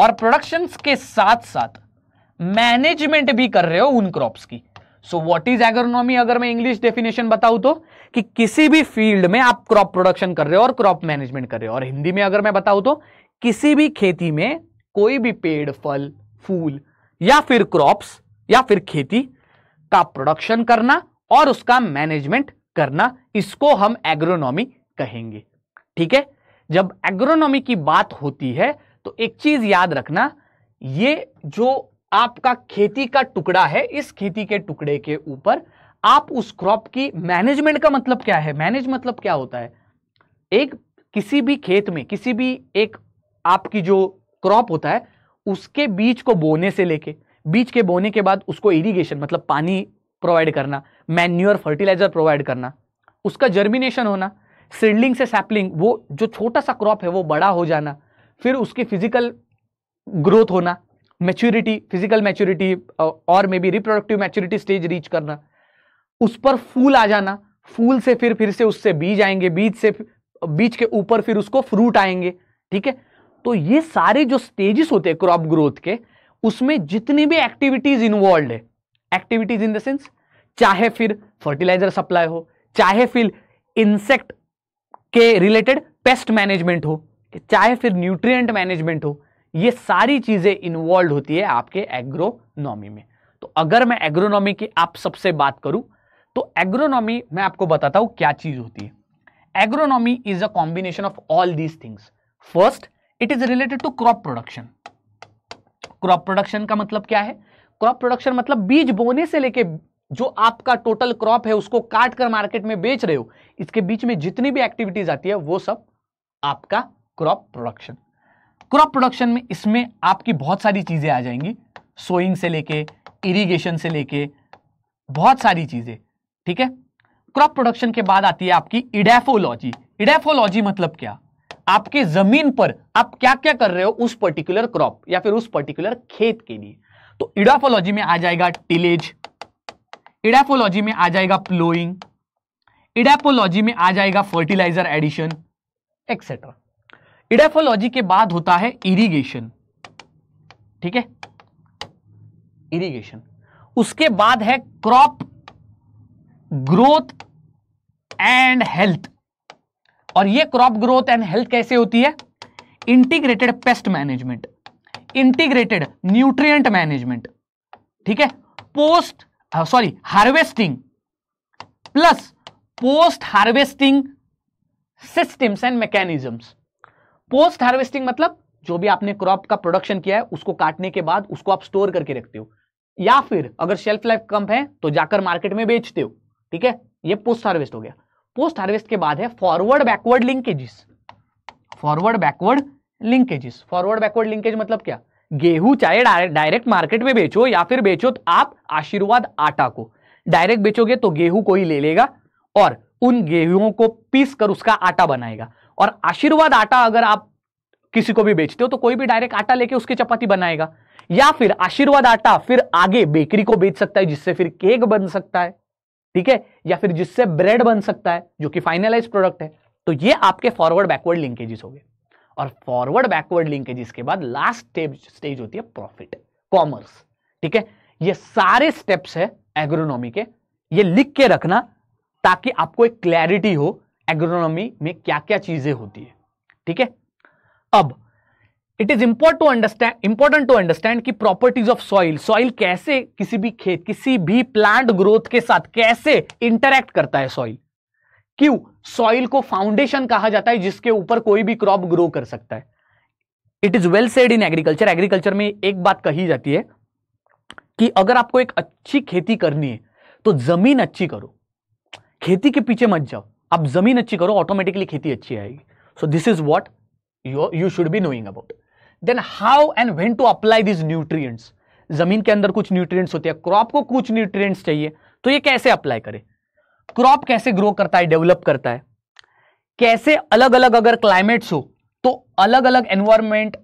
और प्रोडक्शन के साथ साथ मैनेजमेंट भी कर रहे हो उन क्रॉप्स की। सो व्हाट इज़ एग्रोनॉमी अगर मैं इंग्लिश डेफिनेशन बताऊँ तो कि किसी भी फ़ील्ड में आप क्रॉप प्रोडक्शन कर रहे हो और क्रॉप मैनेजमेंट कर रहे हो। और हिंदी में अगर मैं बताऊँ तो किसी भी खेती में कोई भी पेड़, फल, फूल, या फिर क्रॉप्स या फिर खेती का प्रोडक्शन करना और उसका मैनेजमेंट करना, इसको हम एग्रोनॉमी कहेंगे। ठीक है? जब एग्रोनॉमी की बात होती है तो एक चीज़ याद रखना, ये जो आपका खेती का टुकड़ा है, इस खेती के टुकड़े के ऊपर आप उस क्रॉप की मैनेजमेंट का मतलब क्या है? मैनेज मतलब क्या होता है? एक किसी भी खेत में, किसी भी एक आपकी जो क्रॉप होता है, उसके बीज को बोने से लेके, बीज के बोने के बाद उसको इरिगेशन मतलब पानी प्रोवाइड करना मैन्यूअर फर्टिलाइज़र प्रोवाइड करना, उसका जर्मिनेशन होना सीडलिंग से सैपलिंग वो जो छोटा सा क्रॉप है, वो बड़ा हो जाना, फिर उसकी फ़िज़िकल ग्रोथ होना मैच्योरिटी फ़िज़िकल मैच्योरिटी और may be reproductive maturity stage reach करना, उस पर फूल आ जाना, फूल से फिर फिर से उससे बीज आएँगे, बीज से बीज के ऊपर फिर उसको फ्रूट आएँगे, ठीक है? तो ये सारे जो स्टेजेस होते हैं क्रॉप ग्रोथ के, उसमें जितनी भी एक्टिविटीज़ इन्वॉल्व है एक्टिविटीज़ इन द सेंस चाहे फिर फर्टिलाइज़र सप्लाई हो, चाहे फिर इंसेक्ट के रिलेटेड पेस्ट मैनेजमेंट हो चाहे फिर न्यूट्रिएंट मैनेजमेंट हो, ये सारी चीज़ें इन्वॉल्व होती है आपके एग्रोनॉमी में। तो अगर मैं एग्रोनॉमी की आप सबसे बात करूँ तो एग्रोनॉमी मैं आपको बताता हूँ क्या चीज़ होती है। Agronomy is a combination of all these things first it is related to crop production crop production का मतलब क्या है? क्रॉप प्रोडक्शन मतलब बीज बोने से लेके जो आपका टोटल क्रॉप है, उसको काट कर मार्केट में बेच रहे हो इसके बीच में जितनी भी एक्टिविटीज़ आती है, वो सब आपका क्रॉप प्रोडक्शन क्रॉप प्रोडक्शन में इसमें आपकी बहुत सारी चीज़ें आ जाएँगी. सोइंग से लेके इरिगेशन से लेके, बहुत सारी चीज़ें, ठीक है? क्रॉप प्रोडक्शन के बाद आती है आपकी इडेफोलॉजी इडेफोलॉजी मतलब क्या? आपके ज़मीन पर आप क्या क्या कर रहे हो उस पर्टिकुलर क्रॉप या फिर उस पर्टिकुलर खेत के लिए. तो इडाफोलॉजी में आ जाएगा टिलेज इडाफोलॉजी में आ जाएगा प्लोइंग इडापोलॉजी में आ जाएगा फर्टिलाइज़र एडिशन एक्सेट्रा इडाफोलॉजी के बाद होता है इरिगेशन ठीक है? इरिगेशन उसके बाद है क्रॉप ग्रोथ एंड हेल्थ और ये क्रॉप ग्रोथ एंड हेल्थ कैसे होती है? Integrated pest management integrated nutrient management ठीक है? Post sorry harvesting plus post harvesting systems and mechanisms post harvesting मतलब जो भी आपने क्रॉप का प्रोडक्शन किया है, उसको काटने के बाद उसको आप स्टोर करके रखते हो। या फिर अगर शेल्फ लाइफ कम है तो जाकर मार्केट में बेचते हो। ठीक है? ये पोस्ट हार्वेस्ट हो गया। पोस्ट हार्वेस्ट के बाद है forward backward linkages forward backward linkages forward backward linkage मतलब क्या? गेहूँ चाहे डायरेक्ट मार्केट में बेचो या फिर बेचो तो आप आशीर्वाद आटा को। डायरेक्ट बेचोगे तो गेहूँ कोई ले लेगा। और उन गेहूँ को पीस कर उसका आटा बनाएगा। और आशीर्वाद आटा अगर आप किसी को भी बेचते हो तो कोई भी डायरेक्ट आटा लेके उसकी चपाती बनाएगा। या फिर आशीर्वाद आटा फिर आगे बेकरी को बेच सकता है, जिससे फिर केक बन सकता है, ठीक है? या फिर जिससे ब्रेड बन सकता है, जो कि फाइनलाइज प्रोडक्ट है। तो ये आपके फॉरवर्ड बैकवर्ड लिंकेजेस हो गए। और फॉरवर्ड बैकवर्ड लिंकेजेस के बाद लास्ट स्टेज स्टेज होती है प्रॉफिट कॉमर्स ठीक है? ये सारे स्टेप्स है एग्रोनॉमी के। ये लिख के रखना ताकि आपको एक क्लैरिटी हो एग्रोनॉमी में क्या क्या चीज़ें होती है। ठीक है? अब it is import to understand important to understand कि प्रॉपर्टीज़ ऑफ़ सॉइल सॉइल कैसे किसी भी खेत, किसी भी प्लांट ग्रोथ के साथ कैसे इंटरैक्ट करता है सॉइल क्यों सॉइल को फाउंडेशन कहा जाता है जिसके ऊपर कोई भी क्रॉप ग्रो कर सकता है। It is well said in agriculture agriculture में एक बात कही जाती है कि अगर आपको एक अच्छी खेती करनी है तो ज़मीन अच्छी करो। खेती के पीछे मत जाओ। आप ज़मीन अच्छी करो ऑटोमेटिकली खेती अच्छी आएगी। So this is what you should be knowing about then how and when to apply this nutrients ज़मीन के अंदर कुछ न्यूट्रिएंट्स होते हैं क्रॉप को कुछ न्यूट्रिएंट्स चाहिए तो ये कैसे अप्लाई करें? क्रॉप कैसे ग्रो करता है डेवलप करता है? कैसे अलग अलग अगर क्लाइमेट्स हो तो अलग अलग एनवायरमेंट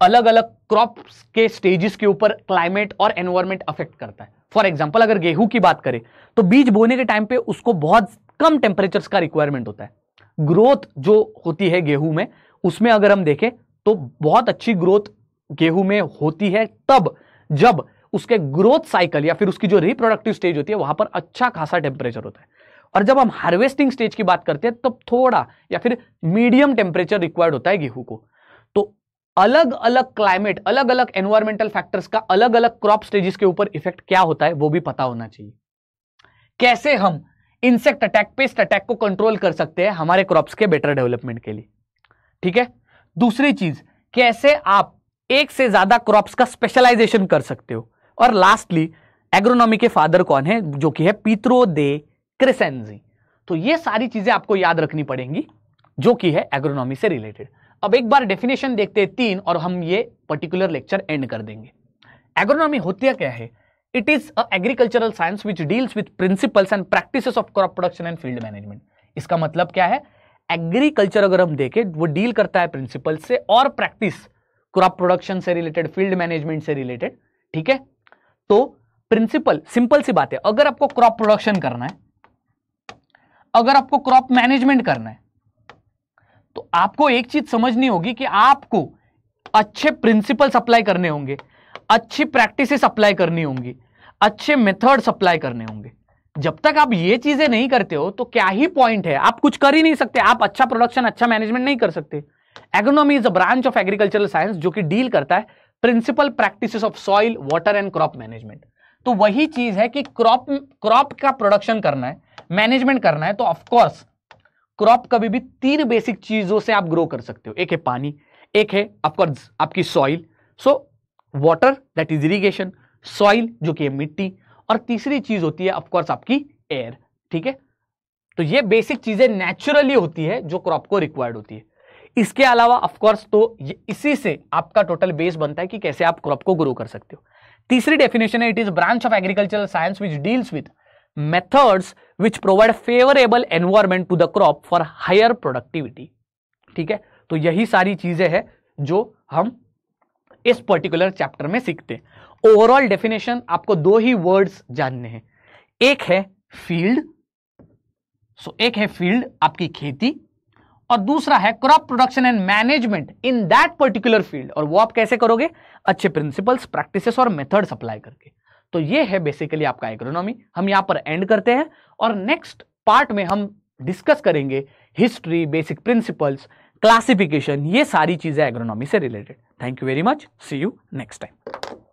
अलग अलग क्रॉप के स्टेजेस के ऊपर क्लाइमेट और एनवायरमेंट अफेक्ट करता है। फॉर एग्ज़ाम्पल अगर गेहूँ की बात करें तो बीज बोने के टाइम पे उसको बहुत कम टेम्परेचर का रिक्वायरमेंट होता है। ग्रोथ जो होती है गेहूँ में, उसमें अगर हम देखें तो बहुत अच्छी ग्रोथ गेहूँ में होती है तब, जब उसके ग्रोथ साइकिल या फिर उसकी जो रिप्रोडक्टिव स्टेज होती है, वहाँ पर अच्छा खासा टेम्परेचर होता है। और जब हम हार्वेस्टिंग स्टेज की बात करते हैं, तब थोड़ा या फिर मीडियम टेम्परेचर रिक्वायर्ड होता है गेहूँ को। तो अलग अलग क्लाइमेट अलग अलग एनवायरमेंटल फैक्टर्स का अलग अलग क्रॉप स्टेजेस के ऊपर इफ़ेक्ट क्या होता है, वो भी पता होना चाहिए। कैसे हम इंसेक्ट अटैक पेस्ट अटैक को कंट्रोल कर सकते हैं हमारे क्रॉप्स के बेटर डेवलपमेंट के लिए? ठीक है? दूसरी चीज़, कैसे आप एक से ज़्यादा क्रॉप्स का स्पेशलाइजेशन कर सकते हो? और लास्टली एग्रोनॉमी के फादर कौन है, जो कि है पीत्रो दे क्रिसेंजी तो ये सारी चीज़ें आपको याद रखनी पड़ेंगी, जो कि है एग्रोनॉमी से रिलेटेड अब एक बार डेफिनेशन देखते हैं तीन और हम ये पर्टिकुलर लेक्चर एंड कर देंगे। एग्रोनॉमी होती है क्या है? It is a agricultural science which deals with principles and practices of crop production and field management इसका मतलब क्या है? एग्रीकल्चर अगर हम देखें, वो डील करता है प्रिंसिपल से और प्रैक्टिस क्रॉप प्रोडक्शन से रिलेटेड फ़ील्ड मैनेजमेंट से रिलेटेड ठीक है? तो प्रिंसिपल सिंपल सी बात है। अगर आपको क्रॉप प्रोडक्शन करना है, अगर आपको क्रॉप मैनेजमेंट करना है तो आपको एक चीज़ समझनी होगी कि आपको अच्छे प्रिंसिपल्स अप्लाई करने होंगे, अच्छी प्रैक्टिसेस अप्लाई करनी होंगी, अच्छे मेथड अप्लाई करने होंगे। जब तक आप ये चीज़ें नहीं करते हो तो क्या ही पॉइंट है? आप कुछ कर ही नहीं सकते, आप अच्छा प्रोडक्शन अच्छा मैनेजमेंट नहीं कर सकते। Agronomy is a branch of agricultural science जो कि डील करता है principle practice of soil water and crop management तो वही चीज़ है कि क्रॉप क्रॉप का प्रोडक्शन करना है मैनेजमेंट करना है तो ऑफकोर्स क्रॉप कभी भी तीन बेसिक चीज़ों से आप ग्रो कर सकते हो। एक है पानी, एक है ऑफकोर्स आपकी soil so water that is irrigation soil जो कि मिट्टी, और तीसरी चीज़ होती है ऑफकोर्स आपकी एयर ठीक है? तो ये बेसिक चीज़ें नेचुरली होती है, जो क्रॉप को रिक्वायर्ड होती है। इसके अलावा ऑफकोर्स तो इसी से आपका टोटल बेस बनता है कि कैसे आप क्रॉप को ग्रो कर सकते हो। तीसरी डेफिनेशन है it is branch of agricultural science which deals with methods which provide favourable environment to the crop for higher productivity ठीक है? तो यही सारी चीज़ें हैं जो हम इस पर्टिकुलर चैप्टर में सीखते हैं। ओवरऑल डेफिनेशन आपको दो ही वर्ड्स जानने हैं। एक है फ़ील्ड सो एक है फ़ील्ड आपकी खेती, और दूसरा है crop production and management in that particular field और वो आप कैसे करोगे? अच्छे प्रिंसिपल्स प्रैक्टिसेस और मेथड्स अप्लाई करके। तो ये है बेसिकली आपका इकोनॉमी हम यहाँ पर एंड करते हैं और नेक्स्ट पार्ट में हम डिस्कस करेंगे हिस्ट्री बेसिक प्रिंसिपल्स क्लासिफिकेशन ये सारी चीज़ें एग्रोनॉमी से related thank you very much see you next time